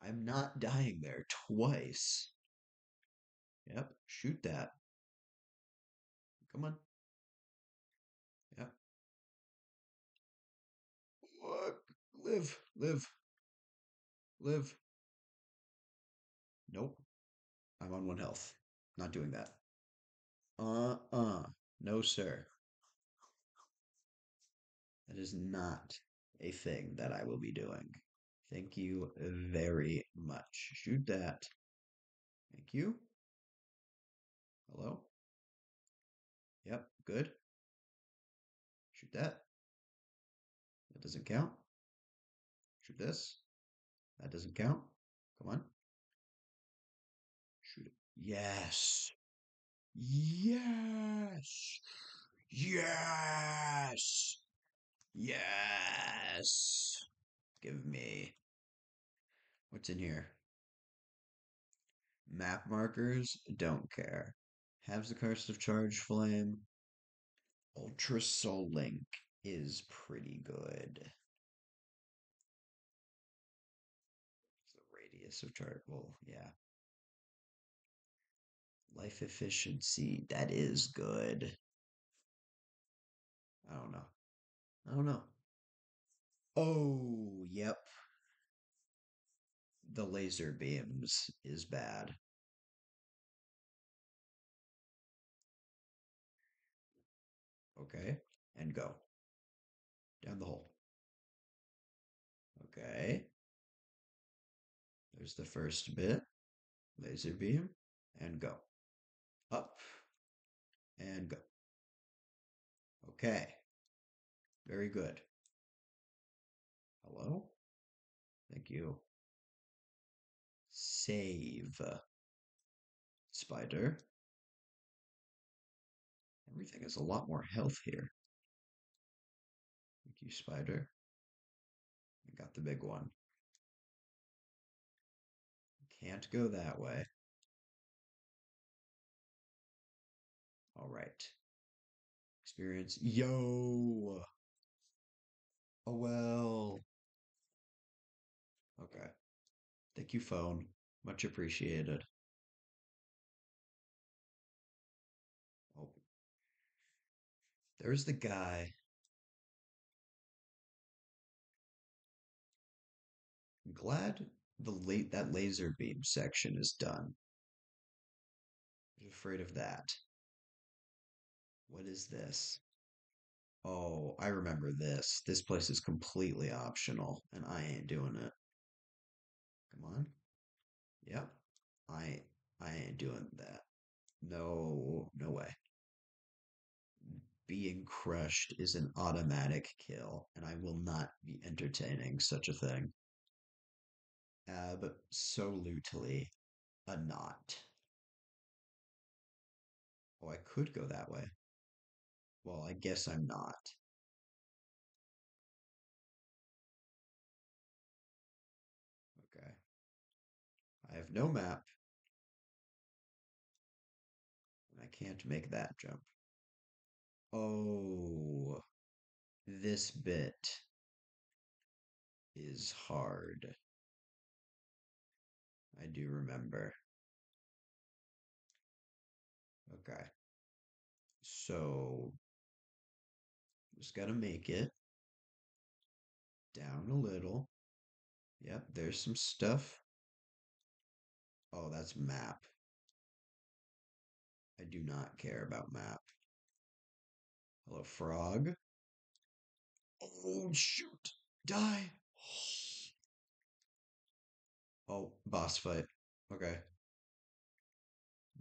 I'm not dying there twice. Yep, shoot that. Come on. Yep. What? Live, live, live. Nope. I'm on one health. Not doing that. Uh uh. No, sir. That is not a thing that I will be doing. Thank you very much. Shoot that. Thank you. Hello? Yep, good. Shoot that. That doesn't count. Shoot this. That doesn't count. Come on. Shoot it. Yes. Yes. Yes. Yes. Give me. What's in here? Map markers? Don't care. Has the Curse of Charge Flame. Ultra Soul Link is pretty good. the radius of charge. Well, yeah. Life efficiency. That is good. I don't know. I don't know. Oh, yep. The laser beams is bad. Okay. And go. Down the hole. Okay. There's the first bit. Laser beam. And go. Up. And go. Okay. Very good. Hello? Thank you. Save. Spider. Everything has a lot more health here. Thank you, Spider. I got the big one. Can't go that way. All right. Experience. Yo! Oh, well. Okay. Thank you, phone. Much appreciated. There's the guy. I'm glad the late that laser beam section is done. I'm afraid of that. What is this? Oh, I remember this. This place is completely optional, and I ain't doing it. Come on. Yep. I I ain't doing that. No, no way. Being crushed is an automatic kill, and I will not be entertaining such a thing. Uh, Absolutely a not. Oh, I could go that way. Well, I guess I'm not. Okay. I have no map. I can't make that jump. Oh, this bit is hard. I do remember. Okay. So, just gotta make it down a little. Yep, there's some stuff. Oh, that's map. I do not care about map. Hello, frog. Oh, shoot. Die. Oh, boss fight. Okay.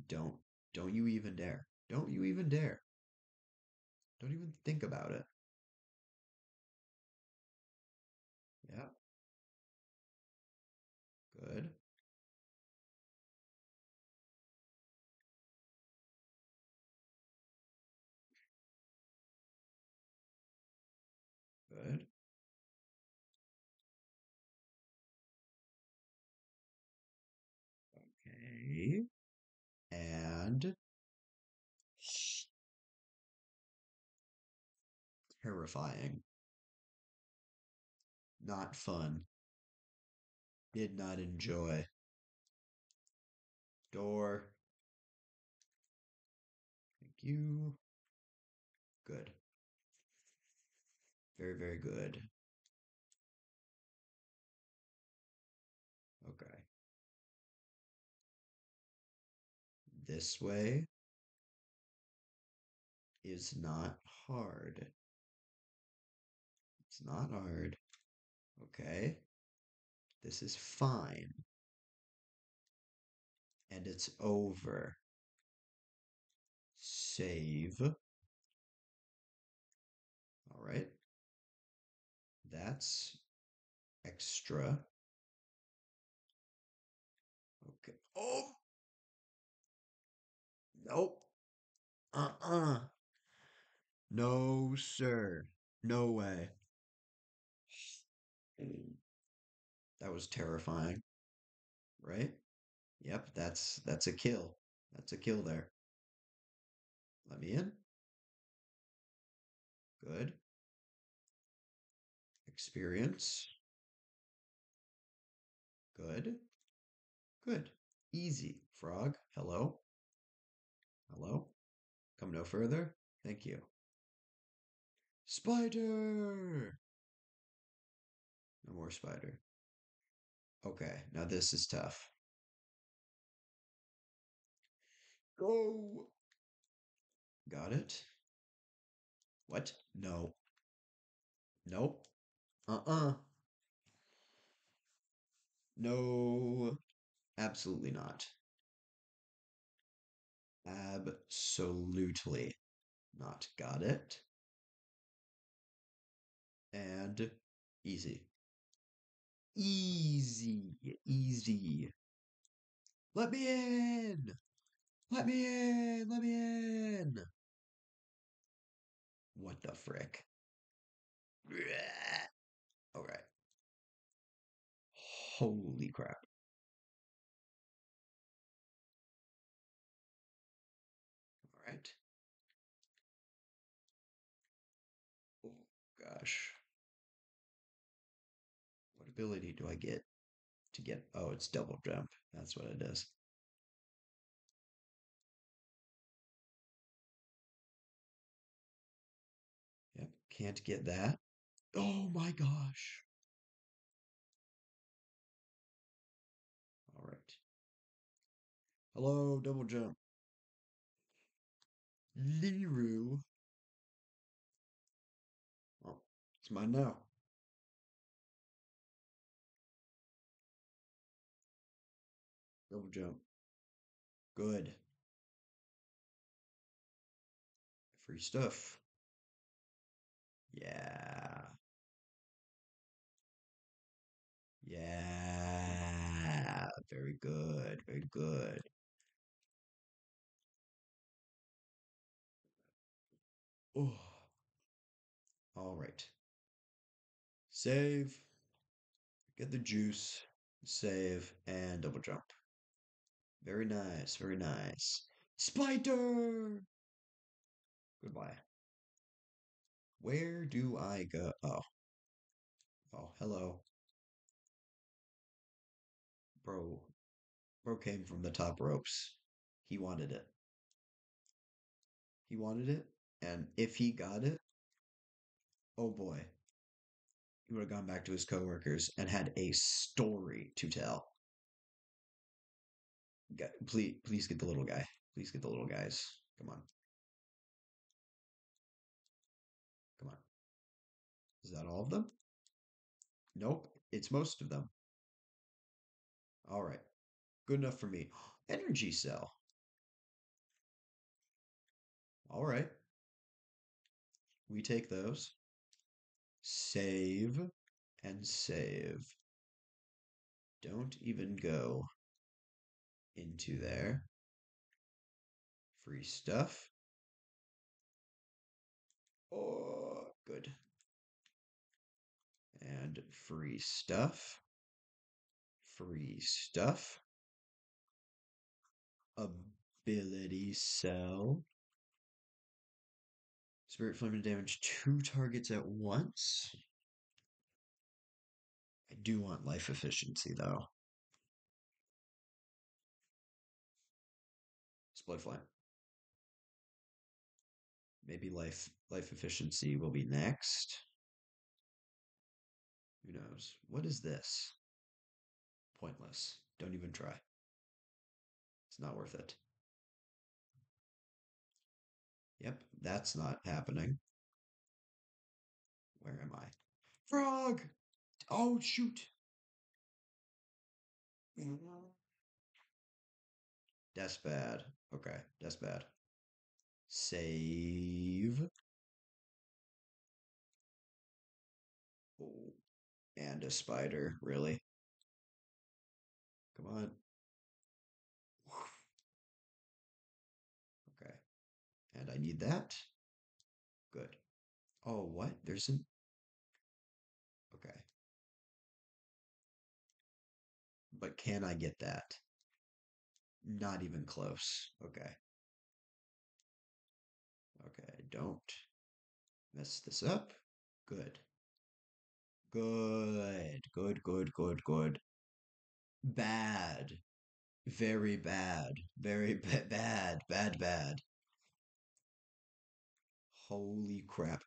Don't, don't you even dare. Don't you even dare. Don't even think about it. Yeah. Good. And terrifying. Not fun. Did not enjoy. Door. Thank you. Good. Very, very good. This way is not hard. It's not hard. Okay. This is fine. And it's over. Save. All right. That's extra. Okay. Oh! Nope. Uh-uh. No, sir. No way. That was terrifying. Right? Yep, that's that's a kill. That's a kill there. Let me in. Good. Experience. Good. Good. Easy. Frog. Hello. Hello. Come no further. Thank you. Spider! No more spider. Okay, now this is tough. Go! Got it? What? No. Nope. Uh-uh. No. Absolutely not. Absolutely not. Got it? And easy. Easy. Easy. Let me in! Let me in! Let me in! What the frick? Okay. Holy crap. Gosh. What ability do I get to get? Oh, it's double jump. That's what it is. Yep, can't get that. Oh my gosh. All right. Hello, double jump. Liru. It's mine now. Double jump. Good. Free stuff. Yeah. Yeah. Very good. Very good. Oh. All right. Save. Get the juice. Save and double jump. Very nice. Very nice. Spider! Goodbye. Where do I go? Oh. Oh, hello. Bro. Bro came from the top ropes. He wanted it. He wanted it. And if he got it, oh boy. He would have gone back to his coworkers and had a story to tell. Please, please get the little guy. Please get the little guys. Come on. Come on. Is that all of them? Nope. It's most of them. All right. Good enough for me. Energy cell. All right. We take those. Save and save. Don't even go into there. Free stuff. Oh, good. And free stuff. Free stuff. Ability cell. Spirit flame to damage two targets at once. I do want life efficiency though. Split flame. Maybe life life efficiency will be next. Who knows? What is this? Pointless. Don't even try. It's not worth it. Yep, that's not happening. Mm-hmm. Where am I? Frog! Oh, shoot. Mm-hmm. That's bad. Okay, that's bad. Save. Oh, and a spider, really? Come on. And I need that. Good. Oh, what? There's an. Okay. But can I get that? Not even close. Okay. Okay, don't mess this up. Good. Good. Good, good, good, good. Bad. Very bad. Very ba- bad. Bad, bad. Holy crap.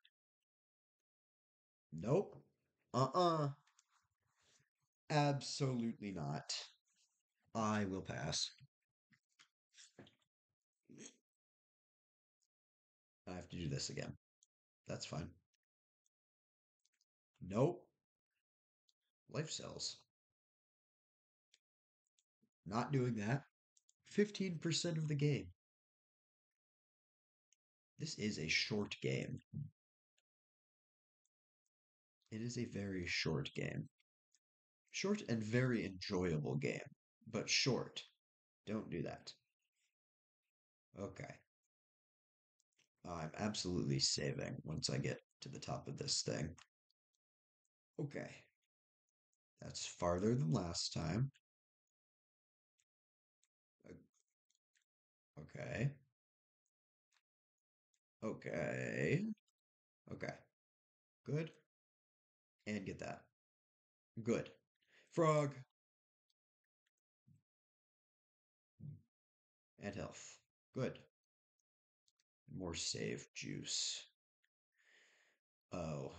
Nope. Uh-uh. Absolutely not. I will pass. I have to do this again. That's fine. Nope. Life cells. Not doing that. 15% of the game. This is a short game. It is a very short game. Short and very enjoyable game, but short. Don't do that. Okay. I'm absolutely saving once I get to the top of this thing. Okay. That's farther than last time. Okay. Okay. Okay. Good. And get that. Good. Frog. And health. Good. More save juice. Oh.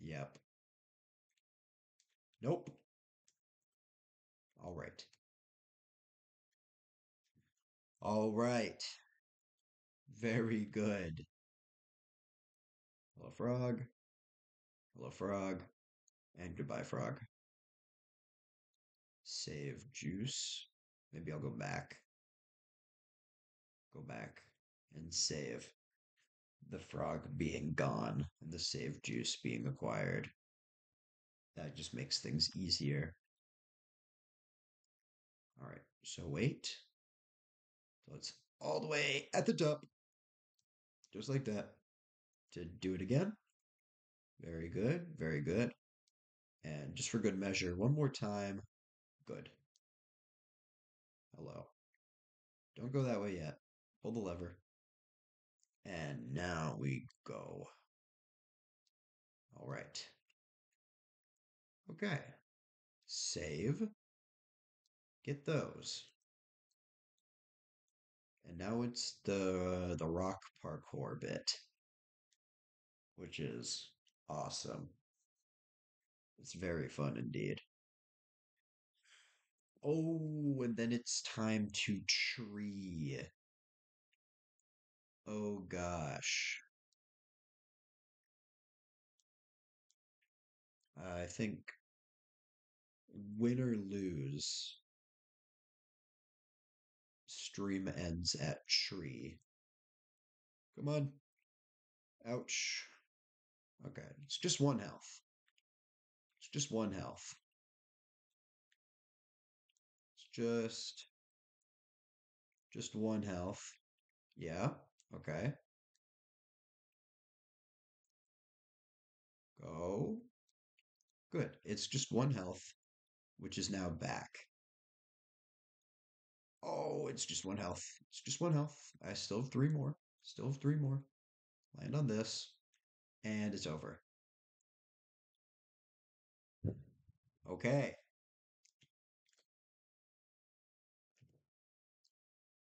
Yep. Nope. All right. All right. Very good. Hello, frog. Hello, frog. And goodbye, frog. Save juice. Maybe I'll go back. Go back and save. the frog being gone and the save juice being acquired. That just makes things easier. All right, so wait. So it's all the way at the top. Just like that. To do it again. Very good, very good. And just for good measure, one more time. Good. Hello. Don't go that way yet. Pull the lever. And now we go. All right. Okay. Save. Get those. And now it's the the rock parkour bit, which is awesome. It's very fun indeed. Oh, and then it's time to tree. Oh gosh. I think win or lose, stream ends at tree. Come on. Ouch. Okay, it's just one health. It's just one health. It's just just one health. Yeah. Okay. Go. Good. It's just one health, which is now back. Oh, it's just one health. It's just one health. I still have three more. Still have three more. Land on this. And it's over. Okay.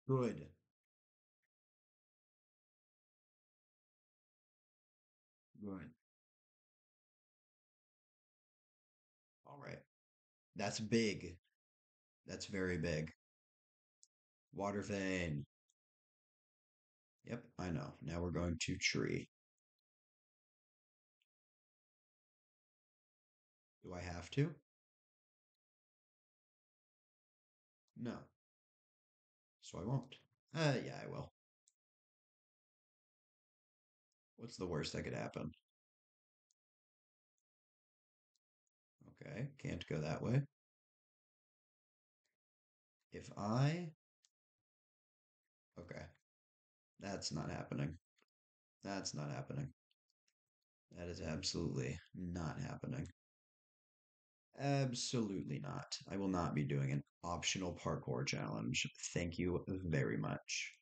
Good. Good. All right. That's big. That's very big. Water vein. Yep, I know. Now we're going to tree. Do I have to? No. So I won't. Uh, yeah, I will. What's the worst that could happen? Okay, can't go that way. If I... Okay. That's not happening. That's not happening. That is absolutely not happening. Absolutely not. I will not be doing an optional parkour challenge. Thank you very much.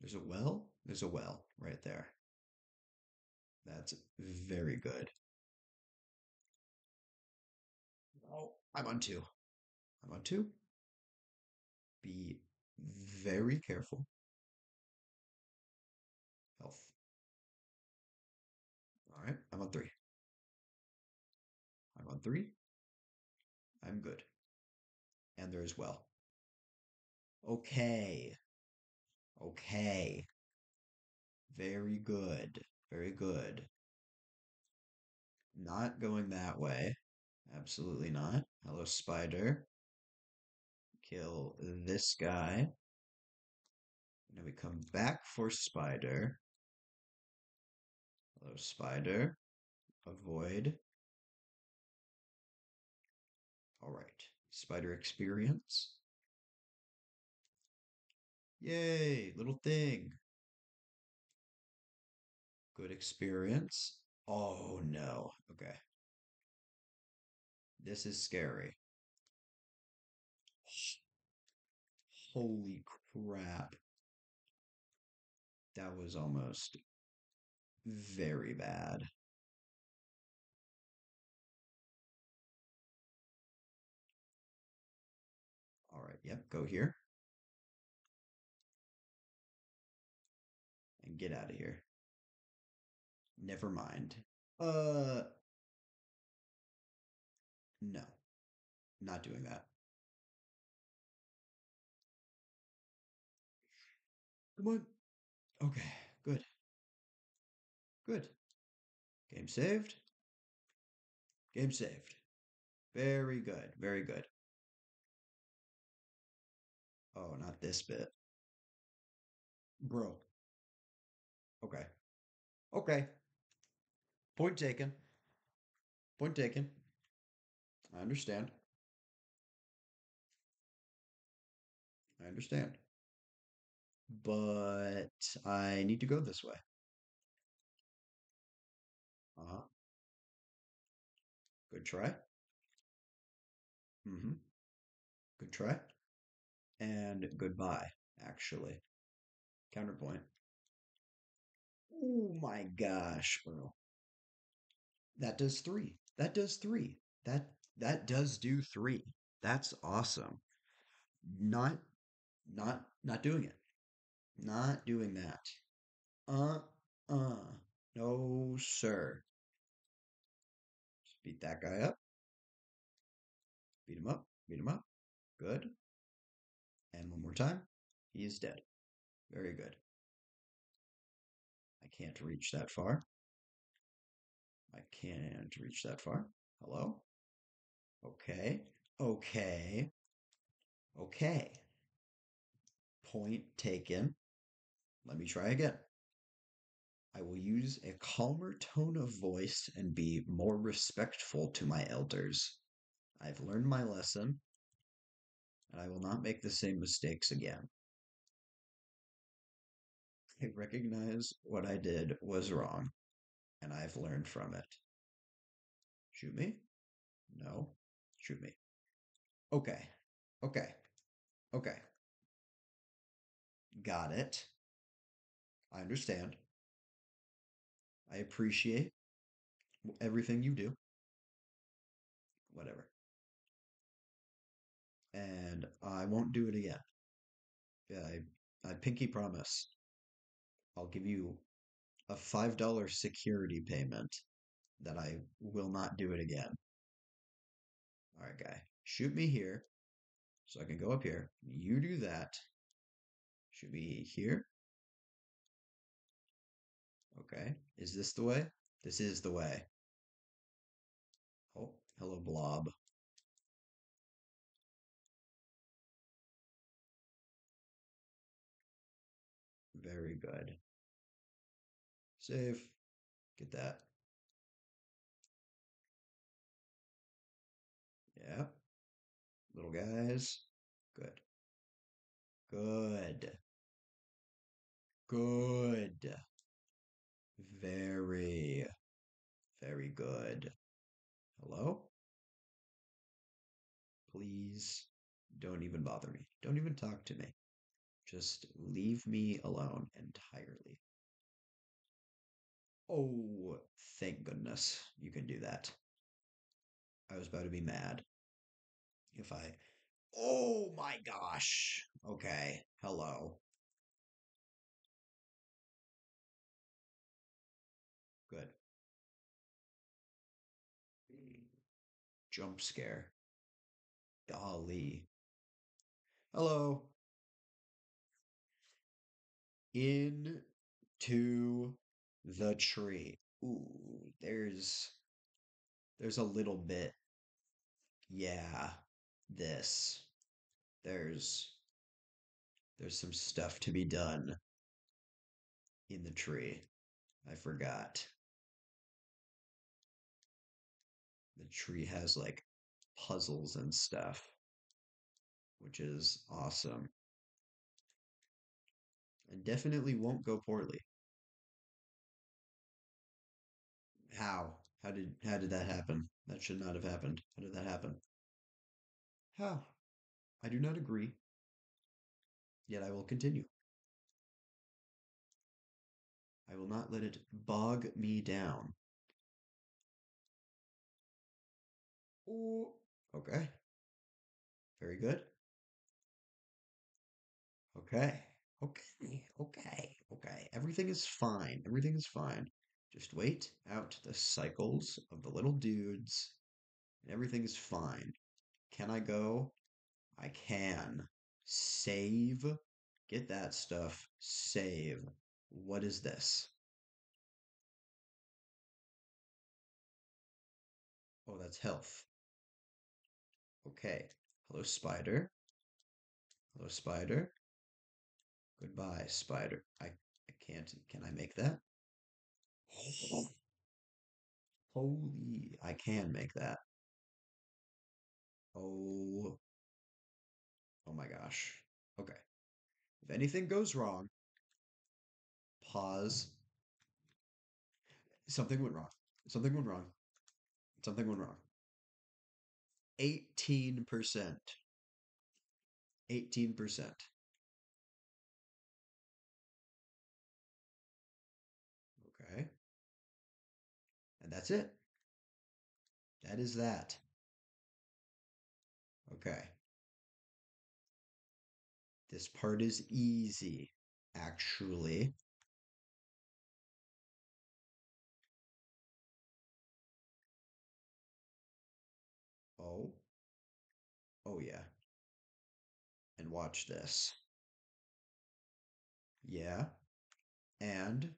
There's a well? There's a well right there. That's very good. Oh, I'm on two. I'm on two. Be very careful. Health. All right, I'm on three. I'm on three. I'm good. And there as well. Okay. Okay. Very good. Very good. Not going that way. Absolutely not. Hello, spider. Kill this guy. Now we come back for spider. Hello, spider. Avoid. All right. Spider experience. Yay, little thing. Good experience. Oh no. Okay. This is scary. Holy crap. That was almost very bad. All right, yep, go here. And get out of here. Never mind. Uh, no, not doing that. Come on. Okay, good. Good. Game saved. Game saved. Very good. Very good. Oh, not this bit. Bro. Okay. Okay. Point taken. Point taken. I understand. I understand. But I need to go this way. Uh-huh. Good try. Mm-hmm. Good try. And goodbye, actually. Counterpoint. Oh my gosh, bro. That does three. That does three. That that does do three. That's awesome. Not not not doing it. Not doing that. Uh uh. No, sir. Just beat that guy up. Beat him up. Beat him up. Good. And one more time. He is dead. Very good. I can't reach that far. I can't reach that far. Hello? Okay. Okay. Okay. Point taken. Let me try again. I will use a calmer tone of voice and be more respectful to my elders. I've learned my lesson, and I will not make the same mistakes again. I recognize what I did was wrong, and I've learned from it. Shoot me? No. Shoot me. Okay. Okay. Okay. Got it. I understand. I appreciate everything you do. Whatever. And I won't do it again. I, I pinky promise. I'll give you a $5 security payment that I will not do it again. All right, guy. Shoot me here so I can go up here. You do that. Should be here. Okay. Is this the way? This is the way. Oh, hello, blob. Very good. Save. Get that. Yeah. Little guys. Good. Good. Good. Very, very good. Hello? Please don't even bother me. Don't even talk to me. Just leave me alone entirely. Oh, thank goodness you can do that. I was about to be mad if I. Oh my gosh. Okay. Hello. Jump scare. Dolly. Hello. Into the tree. Ooh, there's there's a little bit. Yeah, this. There's there's some stuff to be done in the tree. I forgot. The tree has like puzzles and stuff, which is awesome. And definitely won't go poorly. How? How did how did that happen? That should not have happened. How did that happen? How? I do not agree. Yet I will continue. I will not let it bog me down. Ooh, okay. Very good. Okay. Okay. Okay. Okay. Everything is fine. Everything is fine. Just wait out the cycles of the little dudes, and everything is fine. Can I go? I can. Save. Get that stuff. Save. What is this? Oh, that's health. Okay. Hello, spider. Hello, spider. Goodbye, spider. I, I can't. Can I make that? Holy, I can make that. Oh, oh my gosh. Okay. If anything goes wrong, pause. Something went wrong. Something went wrong. Something went wrong. 18%. 18%. Okay. And that's it. That is that. Okay. This part is easy, actually. Oh. Oh, yeah. And watch this. Yeah. And.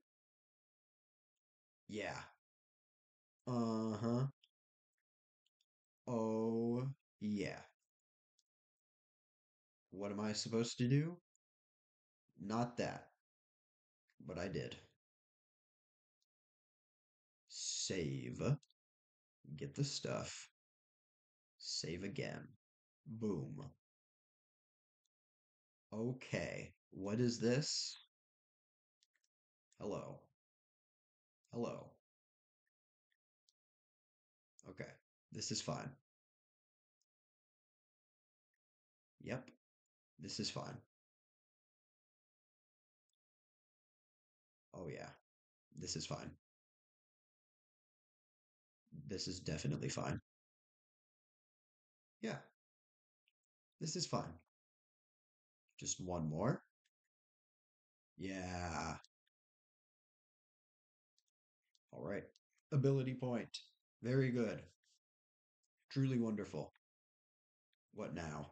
Yeah. Uh-huh. Oh, yeah. What am I supposed to do? Not that. But I did. Save. Get the stuff. Save again. Boom. Okay. What is this? Hello. Hello. Okay. This is fine. Yep. This is fine. Oh, yeah. This is fine. This is definitely fine. Yeah. This is fine. Just one more. Yeah. All right. Ability point. Very good. Truly wonderful. What now?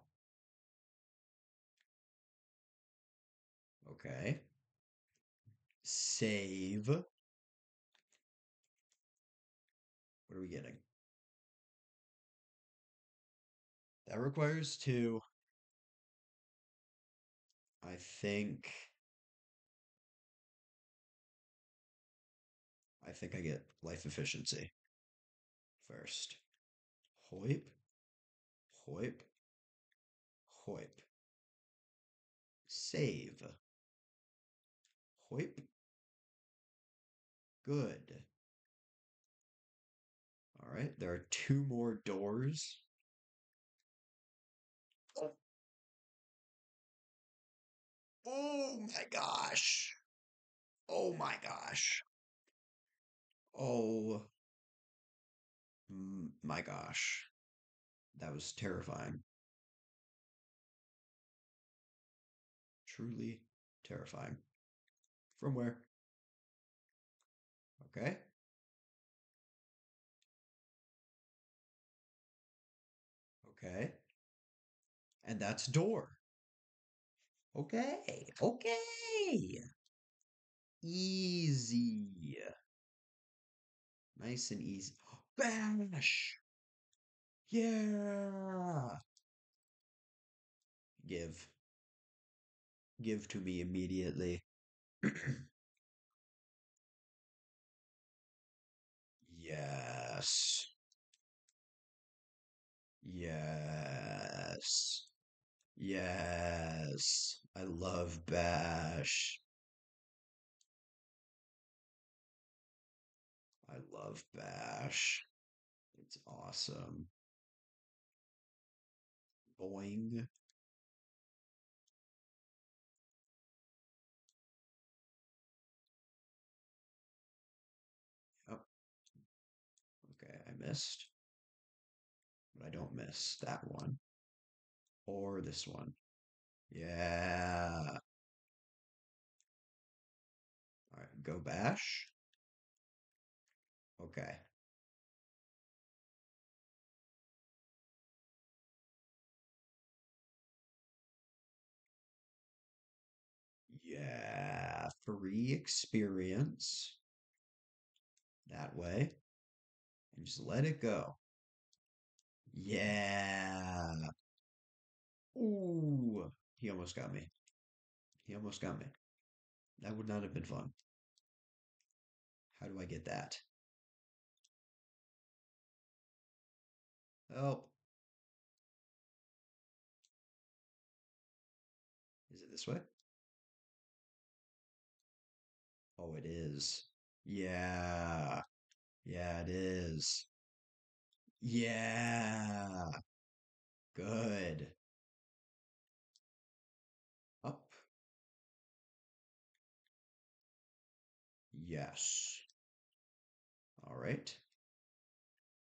Okay. Save. What are we getting? That requires two. I think. I think I get life efficiency first. Hoip. Hoip. Hoip. Save. Hoip. Good. All right, there are two more doors. Oh my gosh. Oh my gosh. Oh mm, my gosh. That was terrifying. Truly terrifying. From where? Okay. Okay. And that's door. Okay. Okay. Easy. Nice and easy. Bash. Yeah. Give. Give to me immediately. yes. Yes. Yes. I love Bash. I love Bash. It's awesome. Boing. Yep. Okay, I missed. But I don't miss that one. Or this one. Yeah. All right, go bash. Okay. Yeah, free experience. That way. And just let it go. Yeah. Ooh, he almost got me. He almost got me. That would not have been fun. How do I get that? Help. Is it this way? Oh, it is. Yeah. Yeah, it is. Yeah. Good. Yes. All right.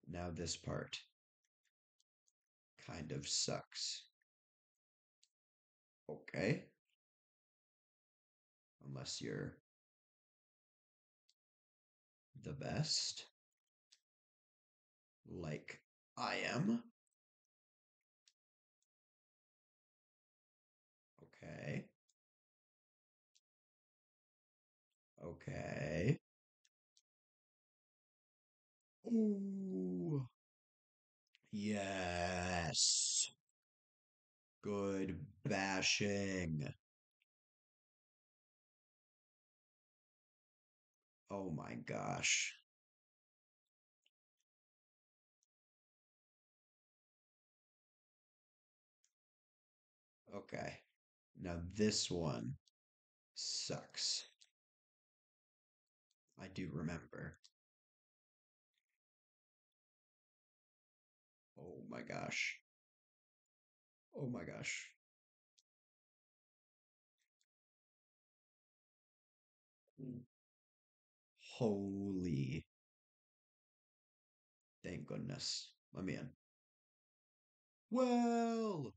Now this part kind of sucks. Okay. Unless you're the best, like I am. Okay. Okay. Ooh. Yes. Good bashing. Oh my gosh. Okay. Now this one sucks. I do remember. My gosh. Oh my gosh. Mm. Holy. Thank goodness. Me in. Well.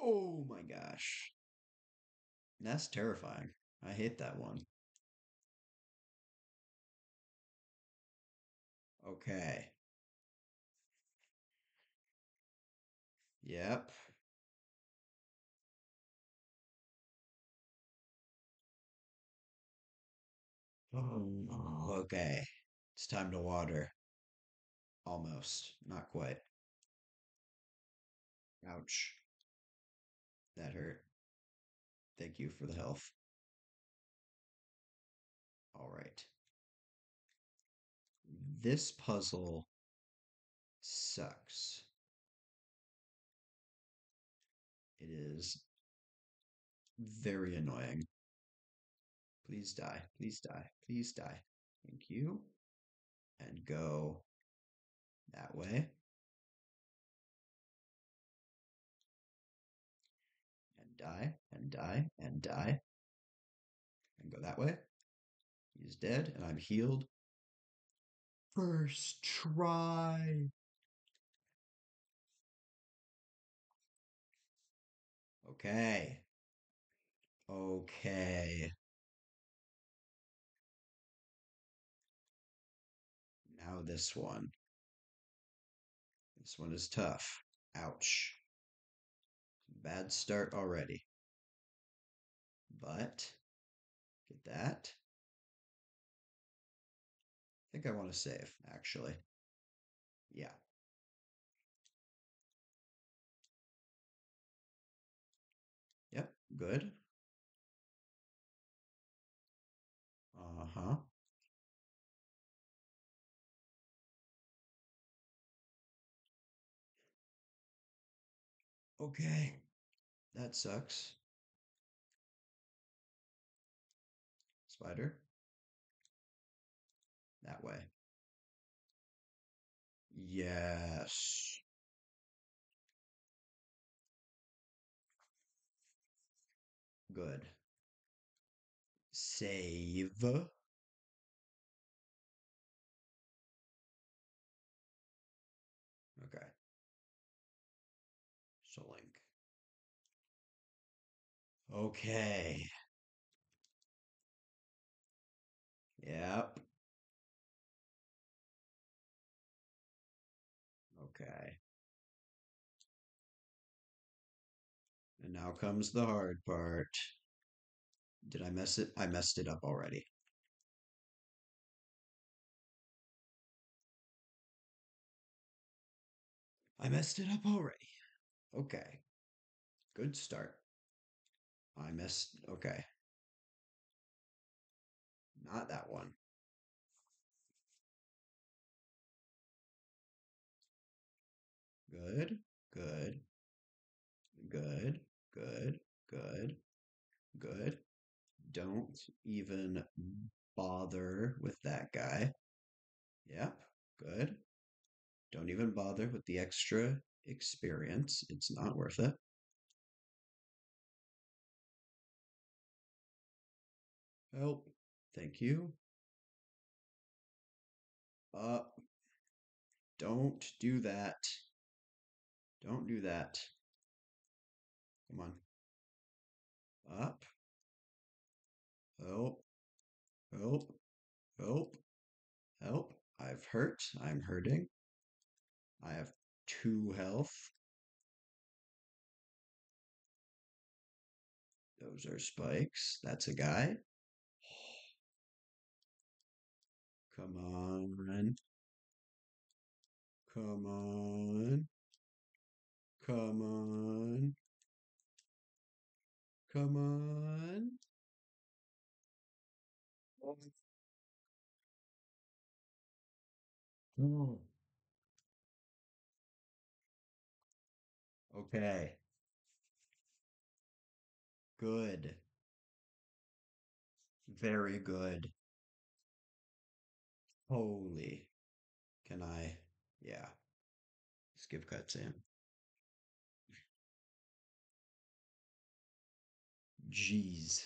Oh my gosh. That's terrifying. I hate that one. Okay. Yep. Oh, okay. It's time to water. Almost. Not quite. Ouch. That hurt. Thank you for the health. All right. This puzzle sucks. It is very annoying. Please die. Please die. Please die. Thank you. And go that way. And die, and die, and die. And go that way. He's dead, and I'm healed. First try. Okay. Okay. Now this one. This one is tough. Ouch. Bad start already. But, get that. I think I want to save, actually. Yeah. Yep, good. Uh-huh. Okay. That sucks. Spider. That way. Yes. Good. Save. Okay. Soul Link. Okay. Yep. Now comes the hard part. Did I mess it? I messed it up already. I messed it up already. Okay. Good start. I missed. Okay. Not that one. Good, good, good, good, good, good. Don't even bother with that guy. Yep, good. Don't even bother with the extra experience. It's not worth it. Help. Thank you. Up. Don't do that. Don't do that. Come on. Up. Help. Help. Help. Help. I've hurt. I'm hurting. I have two health. Those are spikes. That's a guy. Come on. Come on. Come on. Come on. Oh. Okay. Good. Very good. Holy. Can I? Yeah. Skip cutscene. Jeez.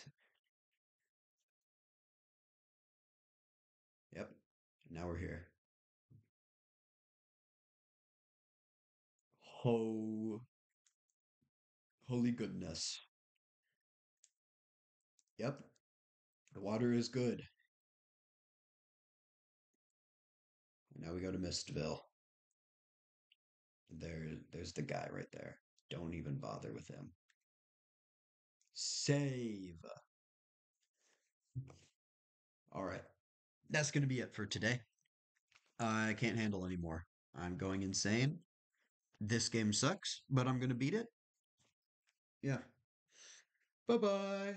Yep. Now we're here. Ho. Holy goodness. Yep. The water is good. Now we go to Mistville. There, there's the guy right there. Don't even bother with him. Save. All right. That's going to be it for today. I can't handle anymore. I'm going insane. This game sucks, but I'm going to beat it. Yeah. Bye bye.